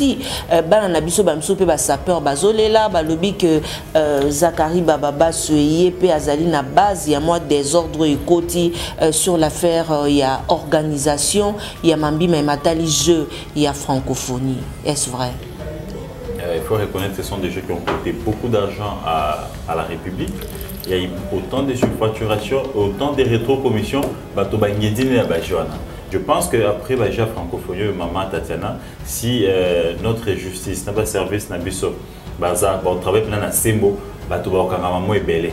aussi euh, bana na biso bamisu mpe basapeur bazolela balobi ke euh, zakari bababaso ye mpe azali na base ya mwa désordre ekoti euh, sur l'affaire ya organisation ya mambima ematali jeu ya francophonie est-ce vrai? Il faut reconnaître que ce sont des jeux qui ont coûté beaucoup d'argent à, à la République. Il y a eu autant de surfacturation, autant de rétro-commissions. bajoana. Je pense qu'après Baja Francophonie, Maman Tatiana, si euh, notre justice n'a pas service, n'a biso, baza, bon, travail plein na sembo, bato ba okanga mamo ebele.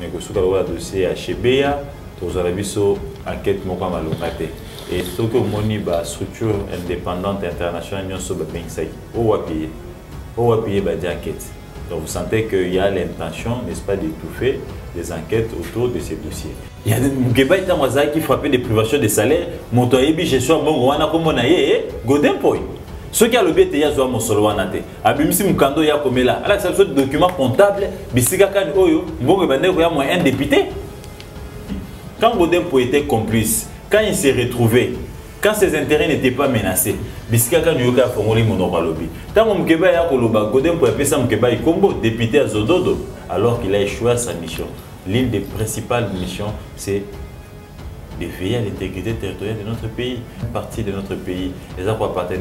Mais que suka lokola dossier à Chebeya, tozala biso enquête moko malonga te. Et soki omoni bastructure indépendante internationale nyonso babengisaki oyo wapiye oyo wapiye badi enquête donc vous sentez qu'il y a l'intention n'est-ce pas d'étouffer des enquêtes autour de ces dossiers. Mokeba ntango azalaki frappé de privation de salaire moto ayebi gestion ya mbongo wana komona ye godin poi soki alobi ete ye azwa mosolo wana te abimisi mokanda oyo ya komela alakisa biso document comptable. Bisika kani oyo un député. Quand godin poi était complice quand il s'est retrouvé quand ses intérêts n'étaient pas menacés bisika kani oyoki afongoli monoko alobi ntango mokeba ya koloba godin mpo apesa mokeba ikombo député ya zododo alors qu'il a échoué à sa mission. L'une des principales missions c'est de veiller à l'intégrité territoriale de notre pays partie de notre pays.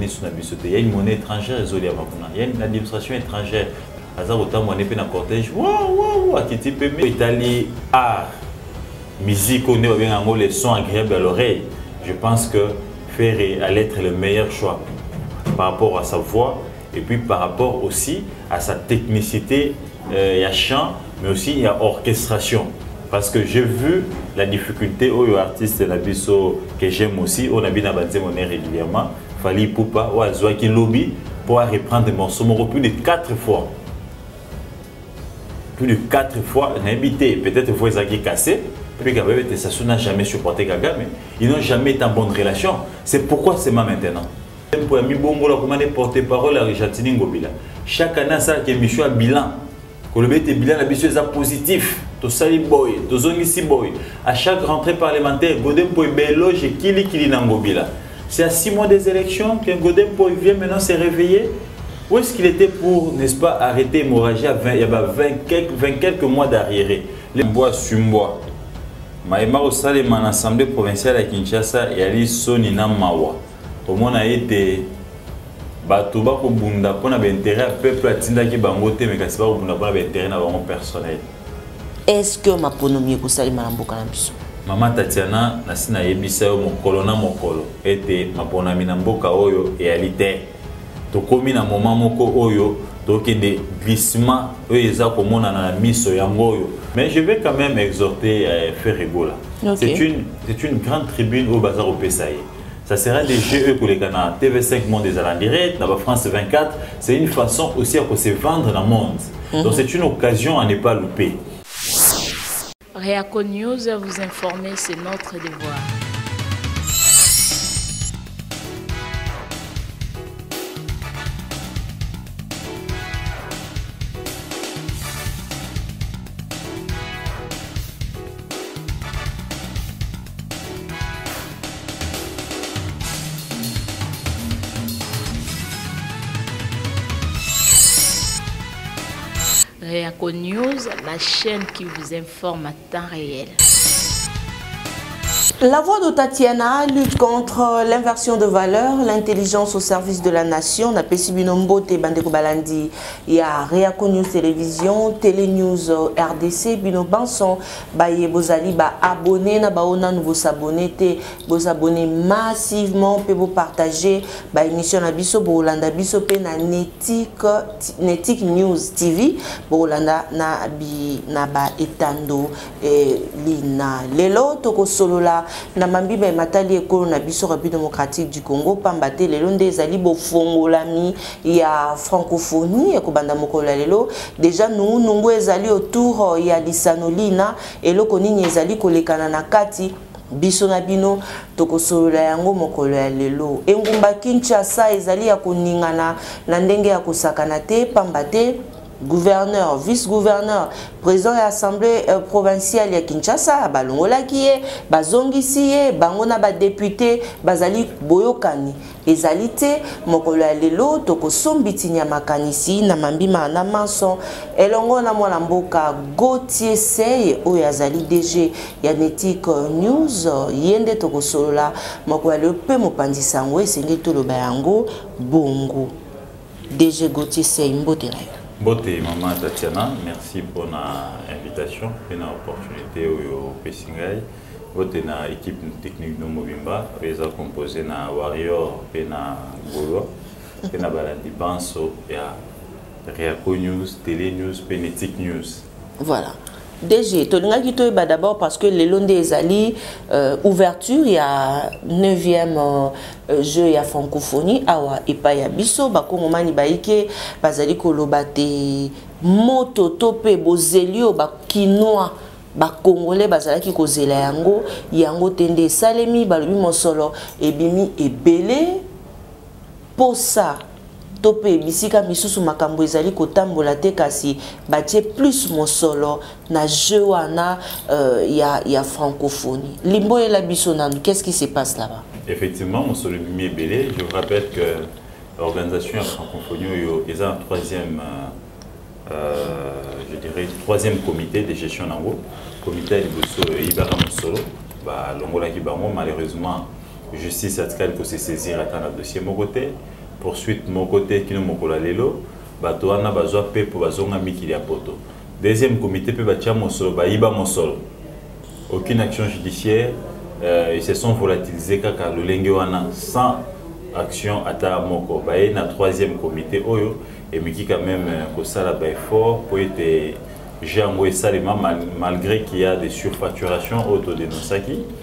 Sur na biso te il y a une monnaie étrangère il y a une administration étrangère. Aza kotamwane mpe na cortège. Wawaw akiti mpe etali art musique oyo nde babenga yango les sons agréables à l'oreille. Je pense que Ferré allait être le meilleur choix par rapport à sa voix et puis par rapport aussi à sa technicité euh, il y a chant mais aussi il y a orchestration. Parce que j'ai vu la difficulté aux artistes de la biso que j'aime aussi on a bien abandonné mon air régulièrement Fali Poupa ou Azwaki Lobby pour reprendre des morceaux plus de quatre fois. Plus de quatre fois n'habité peut-être fois ils ont cassé puis et Tessassou n'a jamais supporté Gaga, mais ils n'ont jamais été en bonne relation. C'est pourquoi c'est moi maintenant. Pour ami bongo la commande porte-parole à Richatini Ngobila. Chaque année ça qui est à bilan. Le bête bilan la mission est positif. To sali boy, to zongi si boy. À chaque rentrée parlementaire, Godem pour beloge kili kili Ngobila. C'est à six mois des élections que Godem pour vient maintenant se réveiller. Où est-ce qu'il était pour, n'est-ce pas, arrêter l'hémorragie à 20, il y a 20 quelques, 20 quelques mois d'arriéré? Les bois sumbois. Mayeba kosalema na assemblée provinciale ya kinshasa eyali soni na mawa. Komona ete bato bakobunda mpona baintere ya peuple atindaki bango te me kasi bakobunda mpona baintere na bango personnel. Est-ce que maponomi ekosalema na mboka na biso? Mama tatiana nasi nayebisa yo mokolo na mokolo ete maponami na mboka oyo eyali te tokómi na moma moko oyo tokende glissement oyo eza komonana na miso yango oyo. Mais je vais quand même exhorter euh, Ferrego là Ok. c'est une, c'est une grande tribune au bazar au Pessaï ça sera des jeux eux, koleka na TV5 Monde des Allants direct na ba France 24 c'est une façon aussi à se vendre dans le monde. Donc c'est une occasion à ne pas louper. Réaco News, vous informer, c'est notre devoir. News, la chaîne qui vous informe à temps réel. La voix de Tatiana lutte contre l'inversion de valeur, l'intelligence au service de la nation. Na pesi binombo te bandeko balandi. Ya Reaco News Télévision, Télé News RDC bino banson baye bozali ba abonné na baona nouveau s'abonner te. Vous abonner massivement pe vous partager ba émission na biso bolanda biso pe na Netic Netic News TV bolanda na bi na ba etando eh, lina. Lelo toko solola na mambiba ematali ekolo na biso république démocratique du congo pamba te lelo nde ezali bofongolami ya francophonie ekobanda mokolo ya lelo. Deja nungunungu ezali autour ya lisano lina eloko nini ezali kolekana na kati. Biso na bino tokosolola yango mokolo ya lelo. Engumba kinshasa ezali ya koningana na ndenge ya kosakana te pamba te gouverneur vice-gouverneur président ya assemblée euh, provinciale ya kinshasa balongolaki ye bazongisi ye bango na badepute bazali boyokani. Ezali te mokolo ya lelo tokosombitini ya makanisi na mambima na maso elongo na mwana mboka gautier seye oyo azali dg ya netic news ye nde tokosolola. Mokolo ya lelo mpe mopanzisi yango esengeli toloba yango bongo. Dg gautier seye mbote na yo Bote Maman Tatiana, merci pour l'invitation et l'opportunité au Pessingai. Bote na équipe technique de Mobimba, ont composé na Warrior et na Golo, et na Balandi Banso, et à Reaco News, Télé News, News. Voilà. DG, tolingaki toyeba d'abord parce que lelo nde ezali euh, ouverture ya 9e euh, jeu ya francophonie. Awa epai ya biso bakongomani bayike bazali koloba te moto to mpe bozeli oyo bakinois bakongolais bazalaki kozela yango. Yango te nde esalemi balobi mosolo ebimi ebele posa to mpe bisika misusu makambo ezali kotambola te kasi batie plus mosolo na jeu wana euh, ya, ya francophonie. Limboyela biso nanu qu'est-ce qui se passe là-bas? Effectivement mosolo ebimi ebele je vous rappelle que l'organisation ya francophonie oyo eza troisième euh, je dirais troisième comité de gestion nango comité ya liboso eyibaka mosolo balongolaki bango malheureusement justice atikali kosesaisir ata na dossier moko te poursuite moko te kino mokolo ya lelo bato wana bazwa mpe mpo bazonga mikili ya poto. Deuxième comité mpe batia mosolo bayiba mosolo. Aucune action judiciaire euh, ils se sont volatilisés kaka lolenge wana sans action ata moko. Baye na troisième comité oyo emeki quand même kosala baeffort mpo ete jeu yango esalema malgré qu'il y a des surfacturations oyo todenosaki Euh,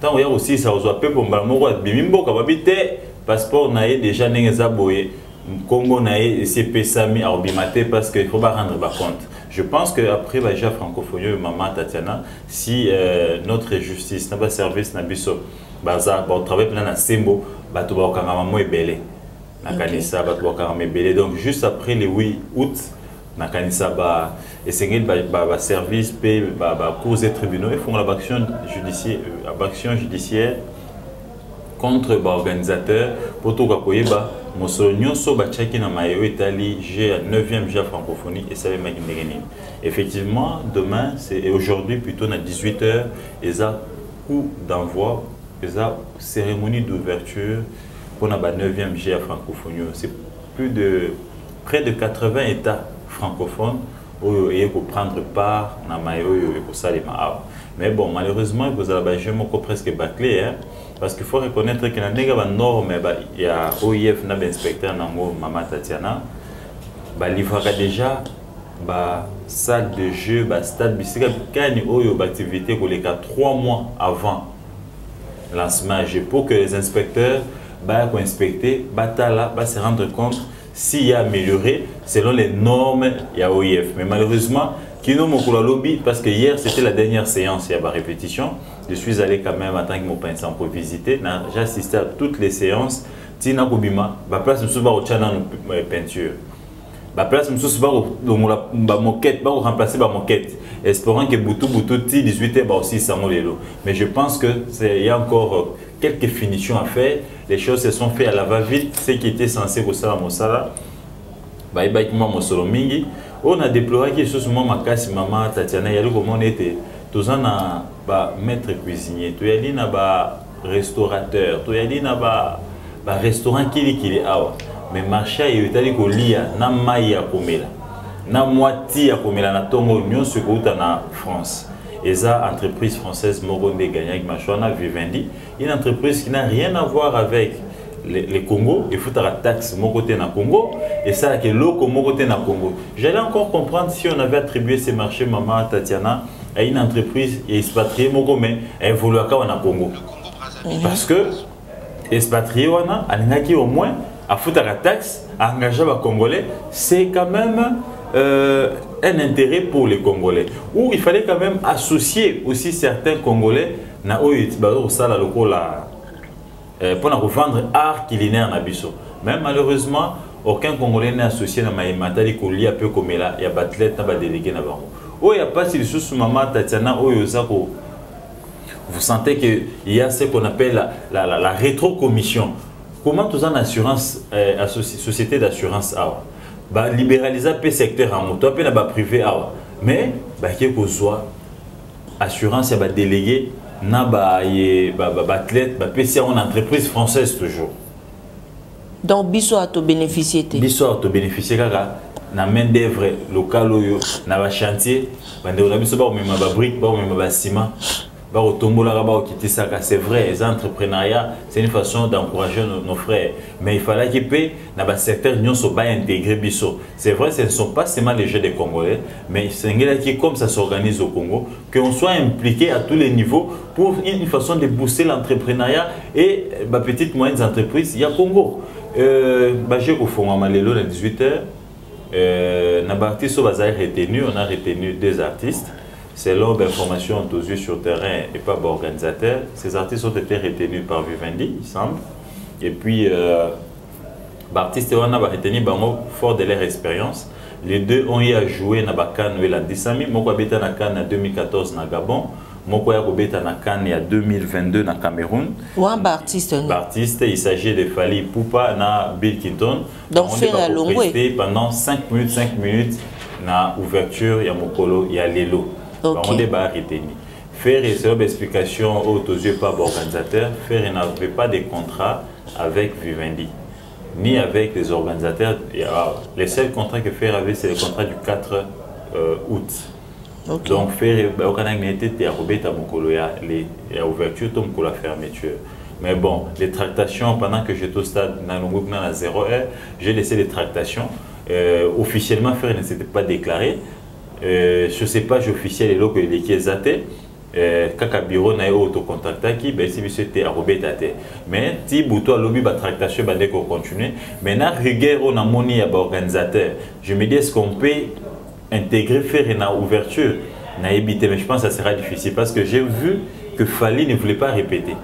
ntango ya kosilisa kozwa mpe pombala moko abimi mboka babi te passeport na ye déjà ndenge eza boye. Nkombo na ye esi epesami akobima te parce que faut barendre bacompte je pense que après baja francophonie oyo mama tatiana si euh, notre justice na baservice na biso baza baotravaille mpena na sembo bato bakokangama mo ebele. Nakanisa bato bakokangama ebele. Donc juste après le 8 août nakanisa ba esengeli baservice mpe bacours et tribunaux efongola baaction judiciaire, action judiciaire contre baorganisateur mpo toka koyeba mosolo nyonso batiaki na maye oyo etali g ya 9e g ya francophonie esalemaki ndenge nini effectivement demain et aujourd'hui plutôt na 18 heures eza coup d'envoi eza cérémonie d'ouverture mpona ba 9e g francophonie. C'est plus de près de 80 états francophones oyo eye koprendre part na maye oyo ekosalema awa mais bon malheureusement ekozala bajeu moko presque baclé hein? parce qu'il faut reconnaître que na ndenge banorme ya oif na bainspecteur nango mama tatiana balivraka déjà basalle de jeu bastade bisika kani oyo baactivité koleka 3 mois avant lancement ya jeu pour que les inspecteurs baya koinspecte batala base rendre compte s'il y a amélioré selon les normes ya OIF. Mais malheureusement, Kino Mokula Lobby, parce que hier c'était la dernière séance, il y a ma répétition. Je suis allé quand même en tant mon pour visiter. J'ai assisté à toutes les séances. Tina ma place me au chana peinture. Ma place me ba moquette, ba remplacer ba moquette. Espérant que Boutou Boutou ti 18h ba aussi ça Mais je pense que il y a encore quelques finitions à faire. Les choses se sont faites à la va-vite. Ce qui était censé que mosala, bah il moi. On a déploré quelque chose moi makasi maman Tatiana yali comment on était. En a maître cuisinier, tu yali na ba restaurateur, tu restaurant kili awa. Mais marché yo etali kolia na mai ya komela. Na moitié ya komela na tongo kouta na France. ESA, entreprise française Moronde Gagnac Machona Vivendi, une entreprise qui n'a rien à voir avec le, le Congo, la taxe mon côté dans Congo, et ça que l'eau mon côté dans Congo. J'allais encore comprendre si on avait attribué ces marchés, maman Tatiana, à une entreprise expatriée, mon mais évolue à Congo. Parce que expatrié, wana, alingaki au moins, à foutre la taxe, à engager les Congolais, c'est quand même euh, un intérêt pour les Congolais. Où il fallait quand même associer aussi certains Congolais na oyo osala lokola euh, pour revendre art culinaire na biso. Mais malheureusement, aucun Congolais n'est associé na maïmatali kolia peu comme là, il y a batlet na délégué na il y a pas si sous maman Tatiana vous sentez qu'il y a ce qu'on appelle la, la, la, la rétrocommission. Comment tu as une assurance, euh, société d'assurance bah, libéraliser le secteur en moto, puis ba privé awa. Mais bah qui que soit assurance ba délégué na ba ye ba ba athlète ba PC en entreprise française toujours. Donc biso a to bénéficier té. Biso a to bénéficier kaka na main d'œuvre locale oyo na ba chantier ba ndeko na biso ba mema ba brique ba mema ba ciment c'est vrai, les c'est une façon d'encourager nos, frères. Mais il fallait qu'ils paient dans le secteur union soit intégré biso. C'est vrai, ce ne sont pas seulement les jeunes des Congolais, mais c'est comme ça s'organise au Congo, qu'on soit impliqué à tous les niveaux pour une façon de booster l'entrepreneuriat et ma petite moyenne entreprise, il y a Congo. Euh, j'ai au fond à 18h. Euh, on a retenu deux artistes. Selon l'information aux yeux sur terrain et pas organisateur, ces artistes ont été retenus par Vivendi, il semble. Et puis, euh, l'artiste a retenu fort de leur expérience. Les deux ont eu à jouer dans la Cannes et la Dissami. Moi, j'ai na Cannes en 2014 na Gabon. Moi, j'ai na Cannes en 2022 na Cameroun. Ou un artiste Artiste, il s'agit de Fali Poupa na Bill Clinton. Donc, on a resté pendant 5 minutes, 5 minutes na ouverture, il y a Mokolo, il y a Lelo. Okay. On débat retenu. Faire une explication aux yeux pas organisateur, faire n'avait pas de contrat avec Vivendi, ni avec les organisateurs. Les seuls contrats que Faire avait, c'est le contrat du 4 euh, août. Okay. Donc, Faire, on a été à l'ouverture, comme la fermeture. Mais bon, les tractations, pendant que j'étais au stade à 0 heure, j'ai laissé les tractations. Euh, officiellement, Faire ne s'était pas déclaré. Euh, sais pas officiel eloko eleki eza te euh, kaka bureau na ye oyo tocontactaki baesi biso ete akobeta te mais ti butu alobi batractation bande kocontinue mais na rigueur oyo namoni ya baorganisateur je me dis est ce qu'on peut intégrer faire na ouverture? Nayebi mais je pense que ça sera difficile parce que j'ai vu que Fali ne voulait pas répéter.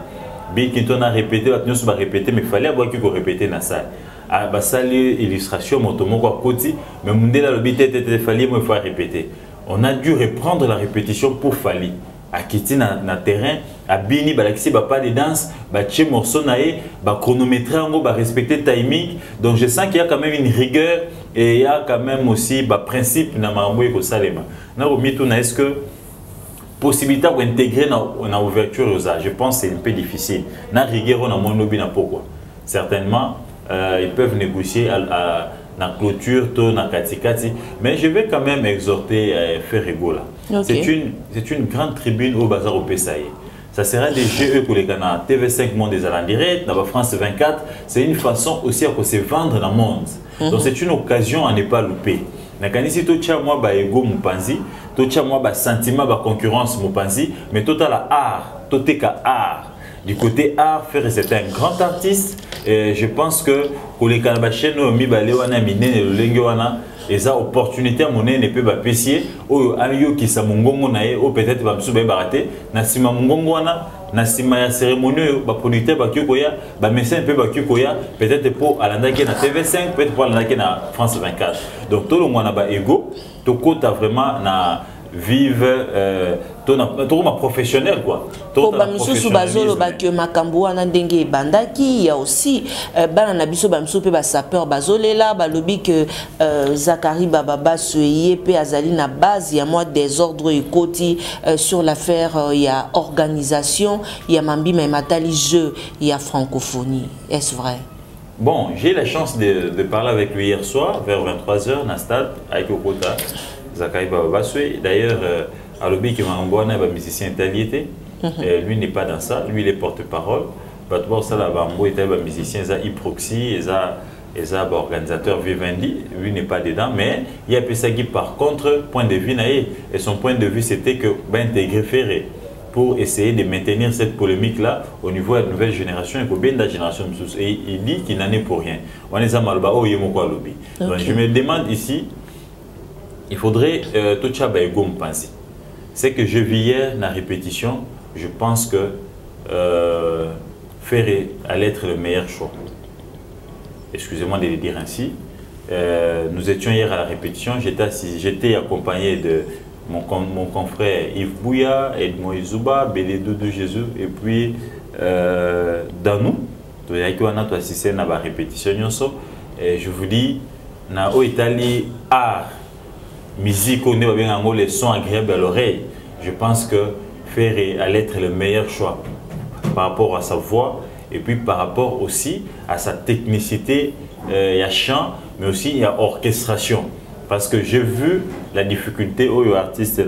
Bill Clinton a répété bato nyonso barépété mais Fali abwaki korépéter na salle basali illustration moto moko akoti mais mundele alobi te te fali mo faut répéter. On a dû reprendre la répétition pour fali. Akiti na, na terrain abini balakisi bapa de danse batie morceau na ye bachronométre yango barespecte timing. Donc je sens qu'il y a quand même une rigueur et il y a quand même aussi baprincipe na makambo ekosalema nakomituna est ce que possibilité kointégrer na, na ouverture oza je pense c'est un peu difficile. Na rigueur oyo namoni lobi na pokwa certainement euh, ils peuvent négocier à, à la clôture, to na katikati. Mais je vais quand même exhorter euh, Ferrego là. Okay. C'est une, c'est une grande tribune au bazar au Pessaï. Ça sera des jeux pour les Ghana. TV5 Monde des en direct, dans France 24. C'est une façon aussi à se vendre dans le monde. Mm -hmm. Donc c'est une occasion à ne pas louper. nakanisi totya mwa baego mopanzi totya mwa basentiment baconcurrence mopanzi mais totala art toteka art du côté art c'est un grand artiste. Et je pense que kolekana bachaîne oyo mibale wana minene lolenge wana eza opportunité ya monene mpe bapesi ye oyo ayokisa mongongo na ye oyo peut-être bamisusu bayebaka te na nsima mongongo wana na nsima ya cérémonie oyo baproducteur bakoki koya bamessin mpe bakoki koya peut-être mpo alandaki na tv5 peut-être mpo alandaki na france 24 donc tolongwa na baego tokota vraiment na vive euh, tokoma professionnel quoi. Po bamisusu bazolobaki makambo wana ndenge ebandaki ya aussi euh, bana na biso bamisusu mpe basapeur bazolela balobi ke euh, zakari bababaso ye mpe azali na base ya mwa désordre ekoti euh, sur l'affaire ya organisation ya mambima ematali jeu ya francophonie. Est-ce vrai? Bon, j'ai eu la chance de, de, parler avec lui hier soir, vers 23h, dans stade, avec Okota, Zakari Bababaswe. D'ailleurs, euh, alobi ke makambo wana ya bamusicien italié te lui n'est pas dans ça. Lui il est porte-parole. Bato bakosala bango etali bamusicien eza iproxy eza eza baorganisateur vivendi. Lui n'est pas dedans mais ye apesaki par contre point de vue na ye et son point de vue c'était que baintégrer ferré pour essayer de maintenir cette polémique-là au niveau de la nouvelle génération. Et bien la génération Et il dit qu'il n'en est pour rien. On est à Malba, oh. Donc je me demande ici, il faudrait euh, tout ça penser. C'est que je vis hier la répétition, je pense que euh, Ferré allait être le meilleur choix. Excusez-moi de le dire ainsi. Euh, nous étions hier à la répétition, j'étais accompagné de mon, confrère Yves Bouya, Edmond Izuba, Bélédou de Jésus, et puis euh, Danou, je vous dis, na Italie art, musique, on est les sons agréables à l'oreille. Je pense que Ferré allait être le meilleur choix par rapport à sa voix et puis par rapport aussi à sa technicité, euh, il y a chant, mais aussi il y a orchestration. Parce que j'ai vu la difficulté aux artistes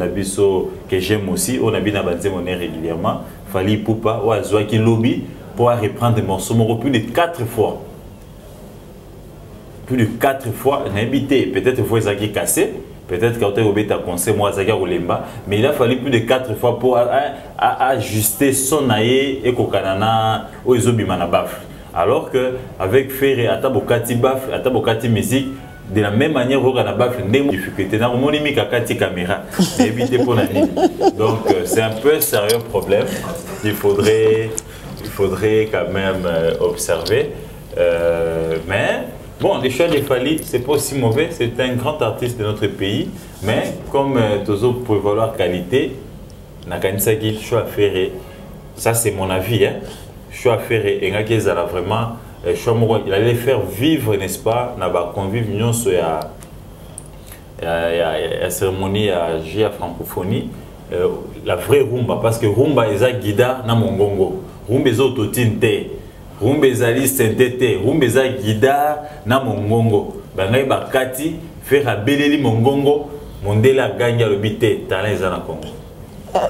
que j'aime aussi, on a bien monnaie régulièrement, Fali Poupa, ou Azwaki Lobby, pour reprendre des morceaux, plus de quatre fois. Plus de quatre fois, habité. Peut-être que vous avez cassé, peut-être quand tu as conseil, moi, Rolemba, mais il a fallu plus de quatre fois pour ajuster son aïe et kokanana, ou izobimana baf. Alors que avec Ferré, Atabokati baf, Atabokati musique, de la même manière oyoka na bafle ndenge difficulté nakomoni mika kati caméra éviter pour nini donc euh, c'est un peu un sérieux problème. Il faudrait il faudrait quand même euh, observer. Euh, mais bon les choix de Fali c'est pas aussi mauvais. C'est un grand artiste de notre pays. Mais comme euh, Tozo peut valoir qualité nakanisaki choix ferré ça c'est mon avis hein. Choix ferré engaki ezala vraiment il allait faire vivre, n'est-ce pas, na ba convive sur ya la cérémonie ya G francophonie. Euh, la vraie rumba parce que rumba eza guida na mongongo rumba eza autotune te rumba ezali sente te rumba eza guida na mongongo. Bangai bakati faire abeleli mongongo mondele agangi alobi te talent eza na congo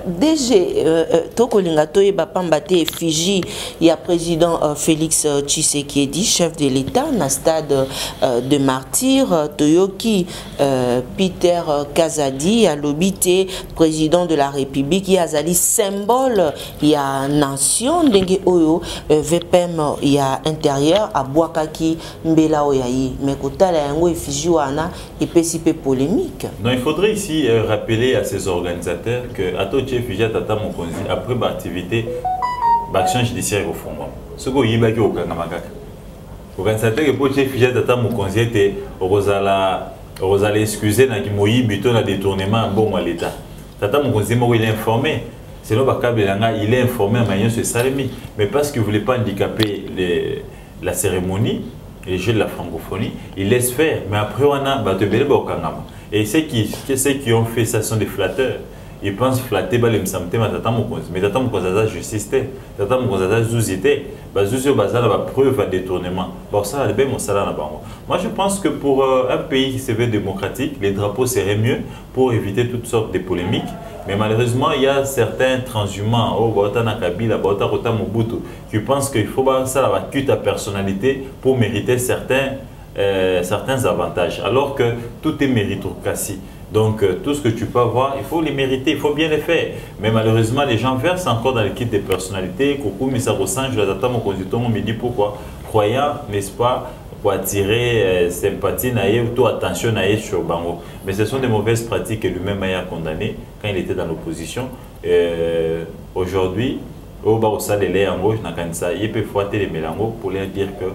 DG euh, euh, tokolinga toyeba pamba te effigie ya président Félix Tshisekedi chef de l'État na stade de martyr toyoki Peter Kazadi alobi te président de la République ye azali symbole ya nation ndenge oyo VPM ya intérieur abwakaki mbela oyo ya ye mais kotala yango effigie wana epesi mpe polémique. Non il faudrait ici rappeler à ces organisateurs que ato tie effigie tata mokonzi après baactivité baaction judiciaire ekofungwama soki oyibaki okangama kaka okanisa teke mpo tie effigie tata mokonzi ete okozala okozala excuse na moyibi to na détournement ya mbongo ya l'état. Tata mokonzi moko il est informé. Selon bakabela ngai il est informé ma nyonso esalemi mais parce qu'il voulait pas handicaper les, la cérémonie les jeux de la francophonie il laisse faire. Mais après wana bato ebele baokangama et ceux qui, ceux qui ont fait ça sont des flatteurs ils pensent flatter balemisa motema tata mokonzi mais tata mokonzi aza justice. Te tata mokonzi aza zuzi te bazuzi ya détournement. Bakosala libe mosala na bango moi. Je pense que pour euh, un pays qui se veut démocratique les drapeaux seraient mieux pour éviter toutes sortes de polémiques. Mais malheureusement il y a certains transhumants oyo bauta na kabila bauta kota mobutu qui pensent qu'il faut basala bacute à personnalité pour mériter certains, euh, certains avantages. Alors que tout est méritocratie donc euh, tout ce que tu peux avoir, il faut les mériter, il faut bien les faire. Mais malheureusement, les gens versent encore dans le kit des personnalités. Coucou, mais ça ressemble, je l'attends mon conducteur, on me dit pourquoi? Croyant, n'est-ce pas, pour attirer euh, sympathie ou tout attention sur Bango. Mais ce sont des mauvaises pratiques que lui-même a condamné quand il était dans l'opposition. Euh, Aujourd'hui, au Barossa de l'Eyango, il peut fouetter les Mélango pour leur dire que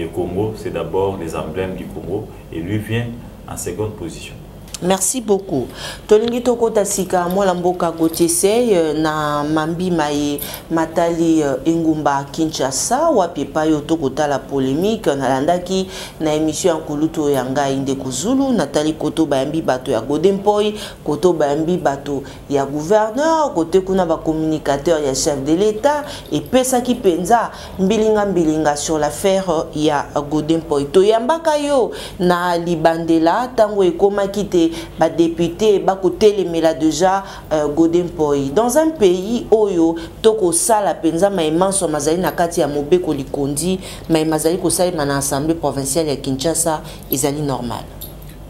le Congo, c'est d'abord les emblèmes du Congo et lui vient en seconde position. Merci beaucoup. Tolingi tokota sika mwana mboka gotiese euh, na mambima ye matali euh, engumba kinshasa. Wapi epai oyo tokotala polémique nalandaki na émission ya nkulutu ya ngai ndeko zulu. Natali koto bayambi bato ya godempoi koto bayambi bato ya gouverneur kote kuna bacommunicateur ya chef de l'état. Epesaki mpenza mbilinga mbilinga sur l'affaire ya godempoi toyambaka yo na libandela ntango ekomaki te badepute bakotelemela déjà euh, godin poi dans un pays oyo tokosala mpenza mayema so mazali na kati ya mobeko likondi mayema azali kosalema na assemblée provinciale ya kinshasa ezali normal.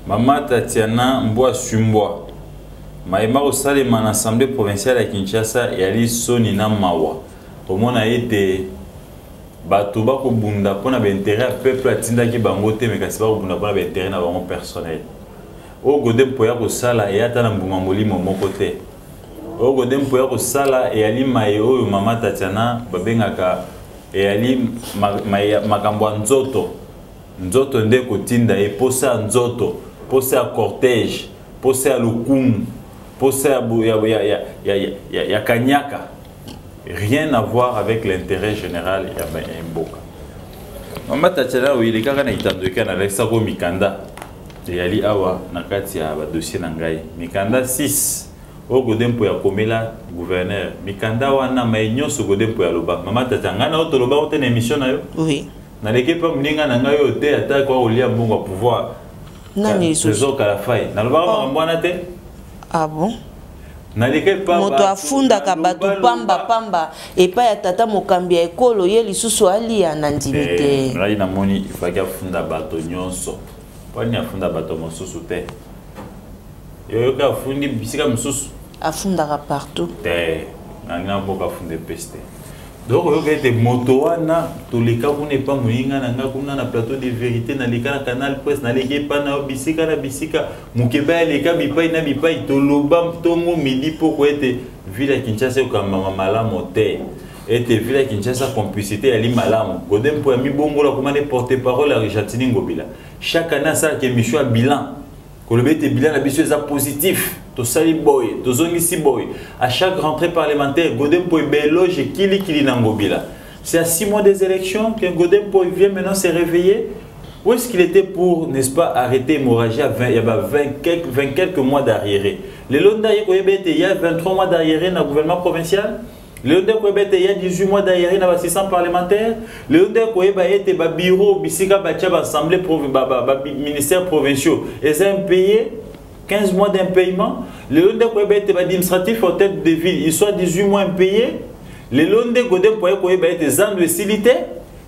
Mama tatiana mbwa sumbwa mayema kosalema na assemblée provinciale ya kinshasa yali soni na mawa. Komona ete bato bakobunda mpona baintérêt ya peuple atindaki bango te me kasi bakobunda mpona baintérêt na bango personnel oyo gode mpo ya kosala eyata na mbuma molimo moko te. Oyo gode mpo ya kosala eyali maye oyo mama tatiana babengaka eyali ma- ma- makambo ya nzoto. Nzoto nde kotinda ye posa ya nzoto posa ya cortège posa ya lokumu posa ya, kanyaka rien à voir avec l'intérêt général ya mboka. Mama tatiana oyo ele kaka na kitando eka nalakisako mikanda eyali awa na kati ya badossier na ngai. Mikanda 6 oyo gode mpo ya komela gouverneur. Mikanda wana maye nyonso gode mpo ya loba. Mama tata ngai na yo tolobako te na émission na yo? Naleki mpe moninga na ngai oyo te ata kwa kolia mbongo ya pouvoir. Trésor kalafai nalobaka makambo wana te? Ah bon? Moto afundaka bato pambapamba. Epai ya tata mokambi ya ekolo ye lisusu alia na ndimi te. Ngai namoni ifaki afunda bato nyonso mponi afunda bato mosusu te? Yoyoka afundi bisika mosusu? Afundaka partout. Te ngai na mboka afunda epesi te? Donc oyoka ete moto wana toleka kuna epa moninga na ngai kuna na plateau de vérité naleka na canal presse naleki epa na yo bisika na bisika mokeba aleka bipai na bipai toloba ntongo midi poko ete ville ya kinshasa ekokambama malamu te ete ville ya kinshasa complicité yali malamu gode mpo ya mibongola komane porte parole ya jatini ngobila chaque année asalaka émission ya bilan. Koloba ete bilan na biso eza positif. Tosali boye tozongisi boye. À chaque rentrée parlementaire godin mpo ebeloge ekilikili na ngobila. C'est à six mois des élections que godin mpo vient maintenant se réveiller. Où est-ce qu'il était pour n'est-ce pas arrêter hémorragie à 20 il y 20 quelques, 20 quelques mois d'arriéré? Lelo nda ye koyeba ete il y a 23 mois d'arriéré na gouvernement provincial? Lelo nde koyeba ete ya 18 mois d'arriéré na bassistant parlementaire lelo nde koyeba ete babiro bisika batia baassemblée baministère provinciaux. Eza impayé 15 mois d'impayement. Lelo nde koyeba ete baadministratif en tête de ville ils soit 18 mois impayés lelo nde gode mpoye koyeba ete zando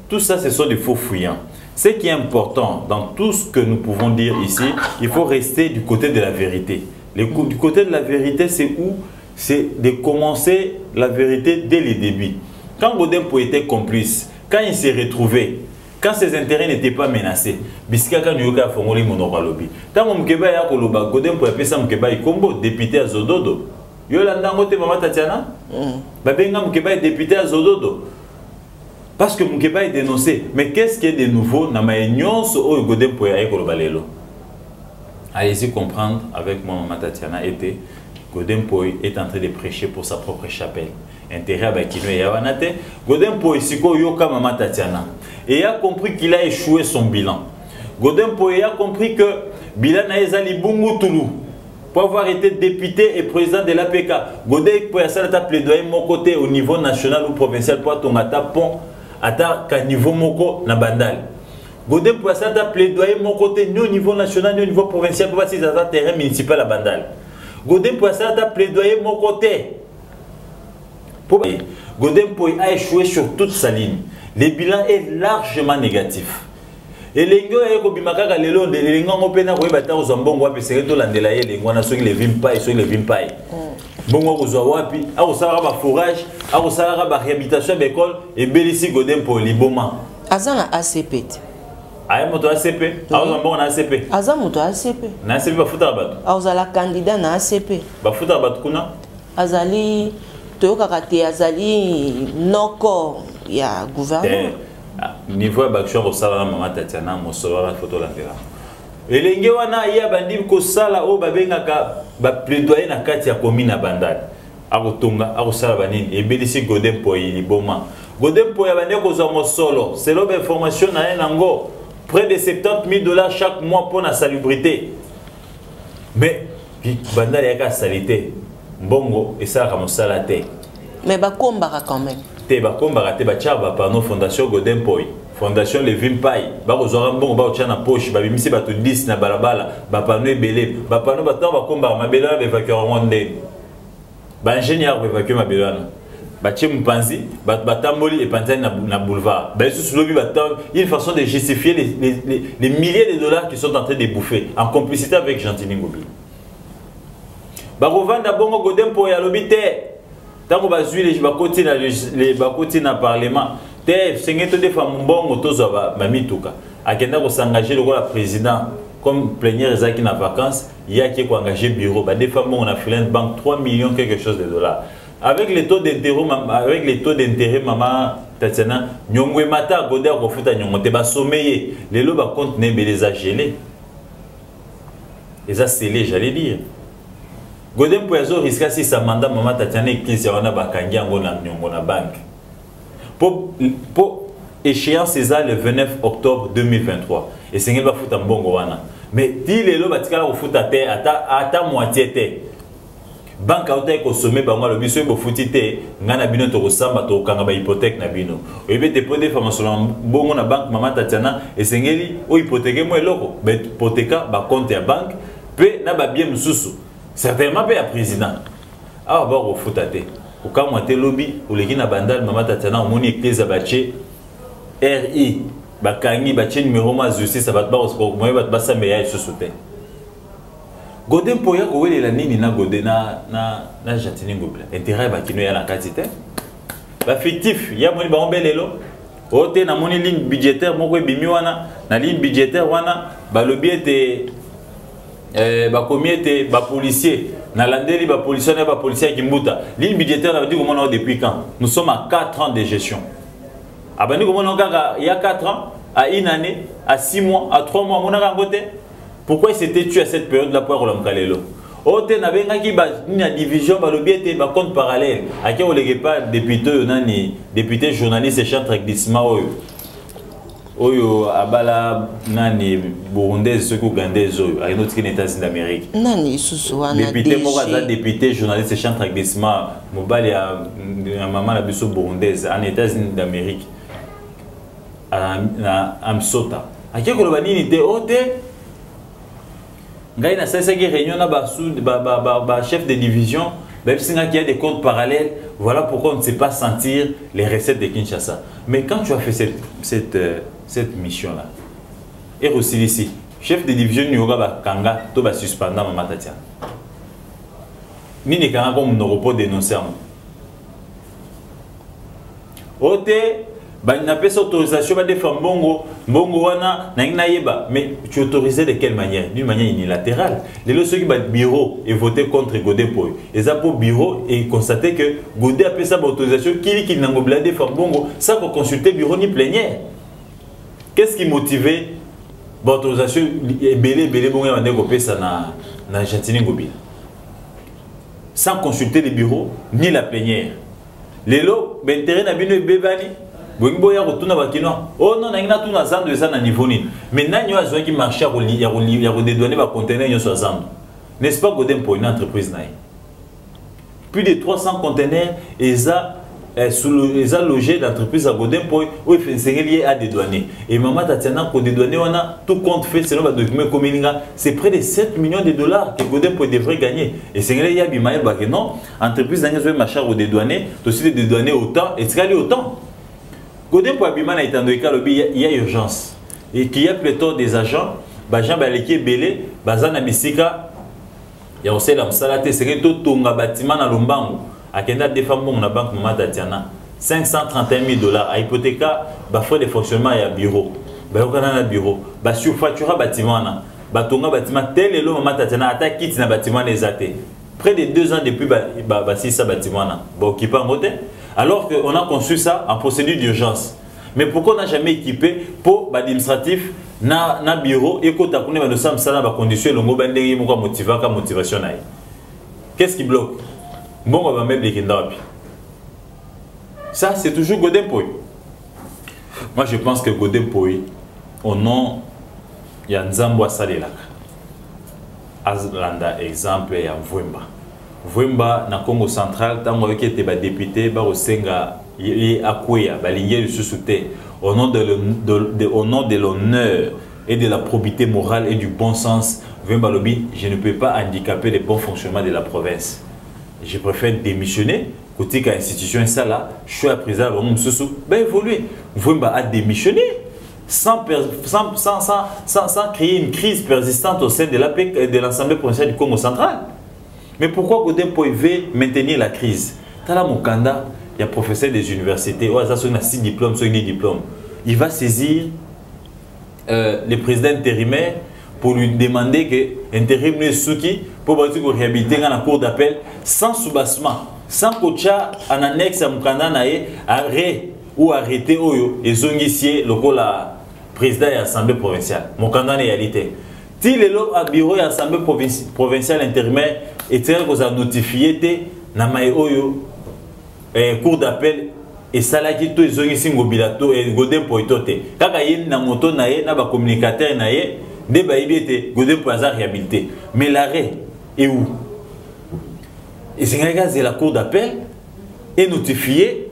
tout ça ce sont des faux fouillants. Ce qui est important dans tout ce que nous pouvons dire ici il faut rester du côté de la vérité. Du côté de la vérité c'est où c'est de commencer la vérité dès le début. Quand Godempo était complice, quand il s'est retrouvé, quand ses intérêts n'étaient pas menacés, Biskaka Nyoka Fongoli Monokalobi. Tant que Mkeba Yakoloba, Godempo a fait ça Mkeba Ikombo, député à Zododo. Yolanda Ngote Mama Tatiana? Babenga Mkeba est député à Zododo. Parce que est dénoncé. Mais qu'est-ce qui est de nouveau dans ma au Godempo Yakoloba Lelo? Allez-y comprendre avec moi, Mama Tatiana, était Godin est en train de prêcher pour sa propre chapelle. Intérêt à Bakino et Yawanate. Godin Poi, Siko Yoka Mama Tatiana? Et a compris qu'il a échoué son bilan. Godin a compris que Bilan Aezali Bungu Toulou, pour avoir été député et président de l'APK, Godin a salata mon côté au niveau national ou provincial pour ton pont à niveau moko na bandal. Godin Poi a salata mon côté ni au niveau national ni au niveau provincial pour passer un terrain municipal à bandal. Godin Poissat a plaidoyer mon côté. Godin Poy a échoué sur toute sa ligne. Le bilan est largement négatif. elengi oyo ekobima kaka lelo nde elengi yango mpe na koyeba ta kozwa mbongo wapi esengeli tolandela ye elengi wana soki levi mpai soki levi mpai wapi akosalaka baforage akosalaka baréhabilitation ya baekole ebelisi godin mpo aza na acp aye moto acp akozwa mbongo na acp aza moto ya acp na acp bafutaka bato? Azala candidat na acp bafutaka bato kuna? Azali toyokaka te azali noko ya gouvernement niveau ya baction kosala na mama tatiana mosolo wana fo tolandela elenge wana ye abandi kosala oyo babengaka baplaidoyer na kati ya komi na bandali akotonga akosala banini ebelisi godin poi liboma godin poi abandi kozwa mosolo. Selo bainformation na ye nango près de 70 000 dollars chaque mois mpo na salubrité. Mais bandali ayaka asali te mbongo esalaka mosala te. Mais bakombaka quand même. Te bakombaka te batiaka bapano fondation godin poi fondation levin pai bakozwaka mbongo bakotia na poche babimisi bato 10 na balabala. Bapano ebele. Bapano batango bakombaka mabele wana baévacuera yango ndeni. Baingénieur koévacue mabele wana batie mopanzi bato batamboli epanzani na, boulevard. Balisusu lobi une façon de justifier les, les, les, les milliers de dollars qui sont en train de bouffer en complicité avec gentini ngobi. Bakovanda bongo godin mpo yalobi te ntango bazwi bakoti na, parlement te senge todefa mbongo tozwa bamituka akenda kosengager lokola président comme plénière ezalaki na vacances yaki koengage bureau. Badefa mbongo na freelance bank 3 millions quelque chose de dollars avec les taux d'intérêt avec les taux d'intérêt mama tatiana nyongo emata agode akofuta nyongo te basome ye lelo bacompte na ebele eza gelé eza scellé j'allais dire. Gode mpo azoriska sisa manda mama tatiana eklise wana bakangi yango na nyongo na banke mpo échéance eza le 29 octobre 2023 esengeli bafuta mbongo wana. Mais ti lelo batikala kofuta te ata moitié te banke autaki kosome bango alobi soki bofuti te ngai na bino tokosamba tokokanga bahypothèque na bino. Oyebi ete po defa masolo ya mbongo na banke mama tatiana esengeli ohypotheke mo eloko bahypotheka bacompte ya banke mpe na babien mosusu certainement mpe ya président. Awa bakofuta te. Okamwa te lobi oleki na bandale mama tatiana omoni eklise batie ri bakangi batie numero mo ya justice bato bakomoye bato basambela ya lisusu te gode mpo ya kowelela nini na gode na, na, na jatini ngobila intérêt bakino ya na kati te bafictif ya moni bango mpe lelo oyo te namoni ligne budgétaire moko ebimi wana na. Ligne budgétaire wana balobi ete eh, bakomi ete bapolicier nalandeli bapolicier na bapolicier ya kimbuta. Ligne budgétaire nabandi komona o depuis quand? Nous sommes à 4 ans de gestion. Abandi komona kaka ya 4 ans à une année à 6 mois à 3 mois amonaka yango te pourquoi il s'était tué à cette période là po akolamuka lelo oyo te nabengaki nini ya division balobi ete bacompte parallèle. Ake koleke pa député oyo nani député journaliste chantre glissement oyo oyo abala nani burundaise soki ougandaise oyo akende otiki na états-unis d'amérique nani lisusu wana député moko aza député journaliste chantre glissement mobali ya mama na biso burundaise ana états-unis d'amérique. Na amsota. Ake koloba nini te oyo te ngai nasalisaki réunion na bachef ba, ba, ba, de division bayebisingaki ya des comptes parallèles voilà pourquoi on ne sait pas sentir les recettes de kinshasa. Mais quand tu as fait cette, cette, euh, cette mission là erosilisi chef de division nioka bakanga to basuspenda mama tatiana nini ekangaka monoko mpo dénonce yango napesa autorisation badefa mbongo mbongo wana nangi nayeba. Mais tu autorisé de quelle manière? D'une manière unilatérale. Lelo soki babureau evote contre gode mpoyo eza mpo bureau econstaté que gode apesa baautorisation kilikili nango bila defa mbongo sa koconsulte bureau ni plénière. Qu'est-ce qui motive baautorisation ebele ebele bongo ya bande kopesa na, na jatini ngobila sans consulter le bureau ni la plénière. Lelo baintérêt na bino ebebani bolingi boya kotuna bakino o non nangi natuna zando eza na niveau nini? Mais nani oyo azwaki marché ya kodédouane bacontener nyonso ya zando n'est-ce pas godin mpo ina entreprise na ye plus de 300 conteneurs eza eh, eza logé d'entreprise ya godin mpo oyo esengeli ye adédouane et mama tatiana kodédouane wana tout compte fait selon badocument ekomelinga c'est près de 7 millions de dollars que godin mpo devrait gagner. Esengeli ye abima yebake non entreprise nangi ezwi marché ya kodédouane tosi de dédouane autant etikali autant Godin pour abima na itando ekalobi il y a urgence. Et qu'il y a pléthore des agents bagent baleki ebele baza na bisika ya kosala mosala te senge totonga batima na lombango akenda defa mbongo na banque mama tatiana. 531 000 dollars. Ahypothéka bafrais de fonctionnement ya bureau. Bayokana na bureau. Basurfactura batima wana batonga batima te lelo mama tatiana ata kiti na batima wana eza te près de deux ans depuis basilisa batima wana baokipa yango te alors qu'on a conçu ça en procédure d'urgence. Mais pourquoi on n'a jamais équipé pour l'administratif na na bureau et quand on a ça ça condition mot bandé mo motiver ka motivation. Qu'est-ce qui bloque? Bon on va même les kindapi. Ça c'est toujours Godin. Moi je pense que Godin au nom ya Nzambo Salelaka. Azlanda exemple ya. Vwemba na congo central ntango ayoki ete badepute bakosenga ye akweya balingi ye lisusu te au nom de, l'honneur et de la probité morale et du bon sens, Balobi, je ne peux pas handicaper le bon fonctionnement de la province. Je préfère démissionner côté que l'institution ça là, je suis à présent ben évoluer. Vemba a démissionné sans, sans, sans, sans, sans, créer une crise persistante au sein de l'Assemblée provinciale du Congo central. Mais pourquoi Godin veut maintenir la crise? Tala Mukanda, il y a professeur des universités, ouais, ça, a 6 diplômes, 6 diplômes. Il va saisir euh, le président intérimaire pour lui demander que l'intérim Suki pour réhabiliter dans la cour d'appel sans soubassement, sans kocha en annexe à Mukanda nae arrêt ou arrêter oyo et zongissier le président de l'Assemblée provinciale. Mukanda réalité. Si le bureau de l'Assemblée provinciale intérimaire était notifié na mai oyo eh, cour d'appel esalaki to ezongisi ngobila to eh, godempo eto te. Kaka ye na moto na ye na bacommunicateur na ye nde bayebi ete godempo aza réhabilité. Mais l'arrêt est où? Esengaki azela cour d'appel et notifier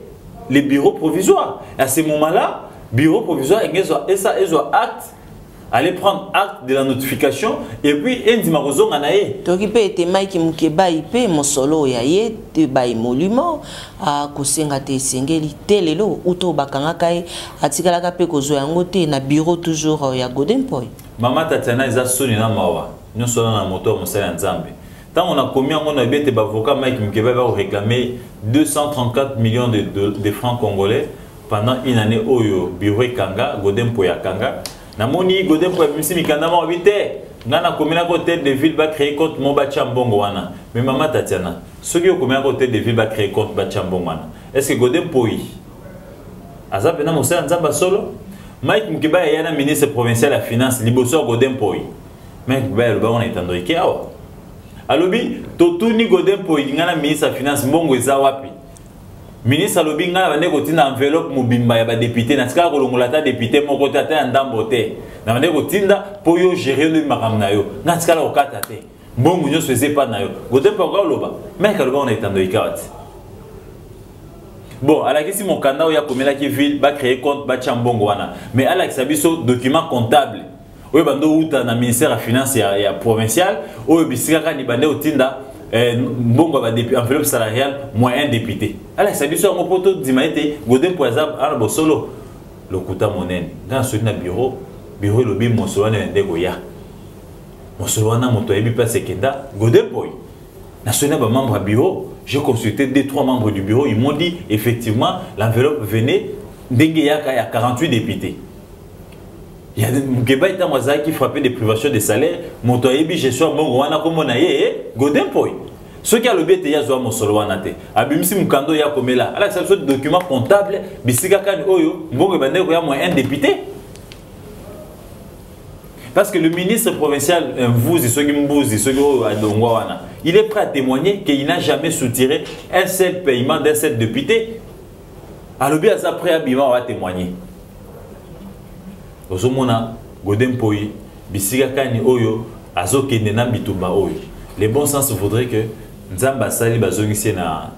le bureau provisoire. À ce moment là bureau provisoire ezwa acte aller prendre acte de la notification et puis endima kozonga na ye toki mpe ete mike mokebai mpe mosolo oyo aye te akosenga te esengeli te lelo uta oyo bakangaka ye. Atikalaka mpe kozwa yango te na bureau toujours ya mama tatiana eza soni na mawa nyonso wana na moto ya mosala ya nzambe. Ntango nakomi yango na yebi ete bavocat mike mokebai bakoréclame 234 millions de, de, de francs congolais pendant une année oyo bureau ekanga akanga namoni godin po abimisi mikanda moko bi te nga nakominaka hotel de ville bacréer compte mo batya mbongo wana. Me mama tatiana soki okominaka hotel de ville bacréer compte batya mbongo wana. Est ce que godin mpoi aza mpena mosala nzambe solo? Mike mokibaya eya na ministre provincial ya finance liboso ya godin mpoi mike mokibaya aloba wana etandorike awa. Alobi totuni godin mpoi nga na ministre ya finance mbongo eza wapi ministre alobi ngai nabande kotinda enveloppe mobimba ya badepute natikala kolongola ata depute moko te ata ya ndambo te. Nabande kotinda mpo yo gere lobi makambo na yo? Ngai natikala kokata te. Mbongo nyonso eza epa na yo. Gote mpe oka oloba meke aloba ona etando ikawa te bon alakisi mokanda oyo akomelaki ville bacréer compte batya mbongo wana. Mais alakisa biso document comptable oyo bande outa na ministère ya finance ya, ya provincial oyo bisikaka ni bande otinda Eh, mbongo ya enveloppe salariale moins un député. Alakisa biso yango mpo todima ete godin mpo aza ana bosolo lokuta monene nga na soki na bureau bureau elobi mosolo wana ende koya mosolo wana moto ayebi mpe asekenda godin mpoyi na soki na bamembre bureau j'ai consulté deux trois membres du bureau. Ils m'ont dit effectivement l'enveloppe venait ndenge eyaka ya 48 députés mokeba ntango azalaki frappé de privation de salaire moto ayebi gestion ya mbongo wana komona ye godin mpoi soki alobi ete ye azwa mosolo wana te abimisi mokanda oyo akomela alakisa biso document comptable bisika kani oyo mbongo ebandeki koya mwa un député. Parce que le ministre provincial mvuzi soki mbuzi soki oyo adongwa wana il est prêt à témoigner qu'il n'a jamais soutiré un seul paiement d'un seul député. Alobi aza prêt abima oyo atémoigner ozomona godin mpoi bisika kani oyo azokende na bitumba oyo. Le bon sens voudrait que nzambe asali bazongisi ye na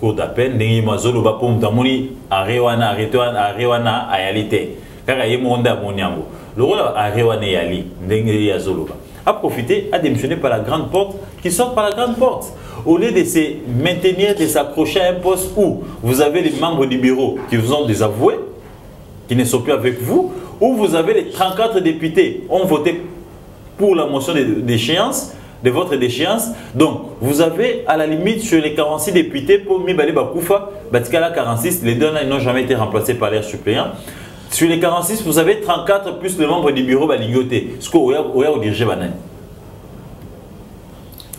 cour d'appel ndenge ye mo azoloba mpo moto amoni arret wana arret wana ayali te. Kaka ye moko nde amoni yango lokola arret wana eyali ndenge ye azoloba. Aprofiter adémissionner par la grande porte qui sort par la grande porte. Au lieu de se maintenir de s'accrocher à un poste où vous avez les membres du bureau qui vous ont désavoué qui ne sont plus avec vous où vous avez les 34 députés ont voté pour la motion d'échéance, de votre déchéance. Donc, vous avez à la limite sur les 46 députés pour Mibali Bakoufa, Batikala 46, les deux n'ont jamais été remplacés par l'air suppléant. Sur les 46, vous avez 34 plus le membre du bureau Balingoté. Ce qu'on a dirigé Banani.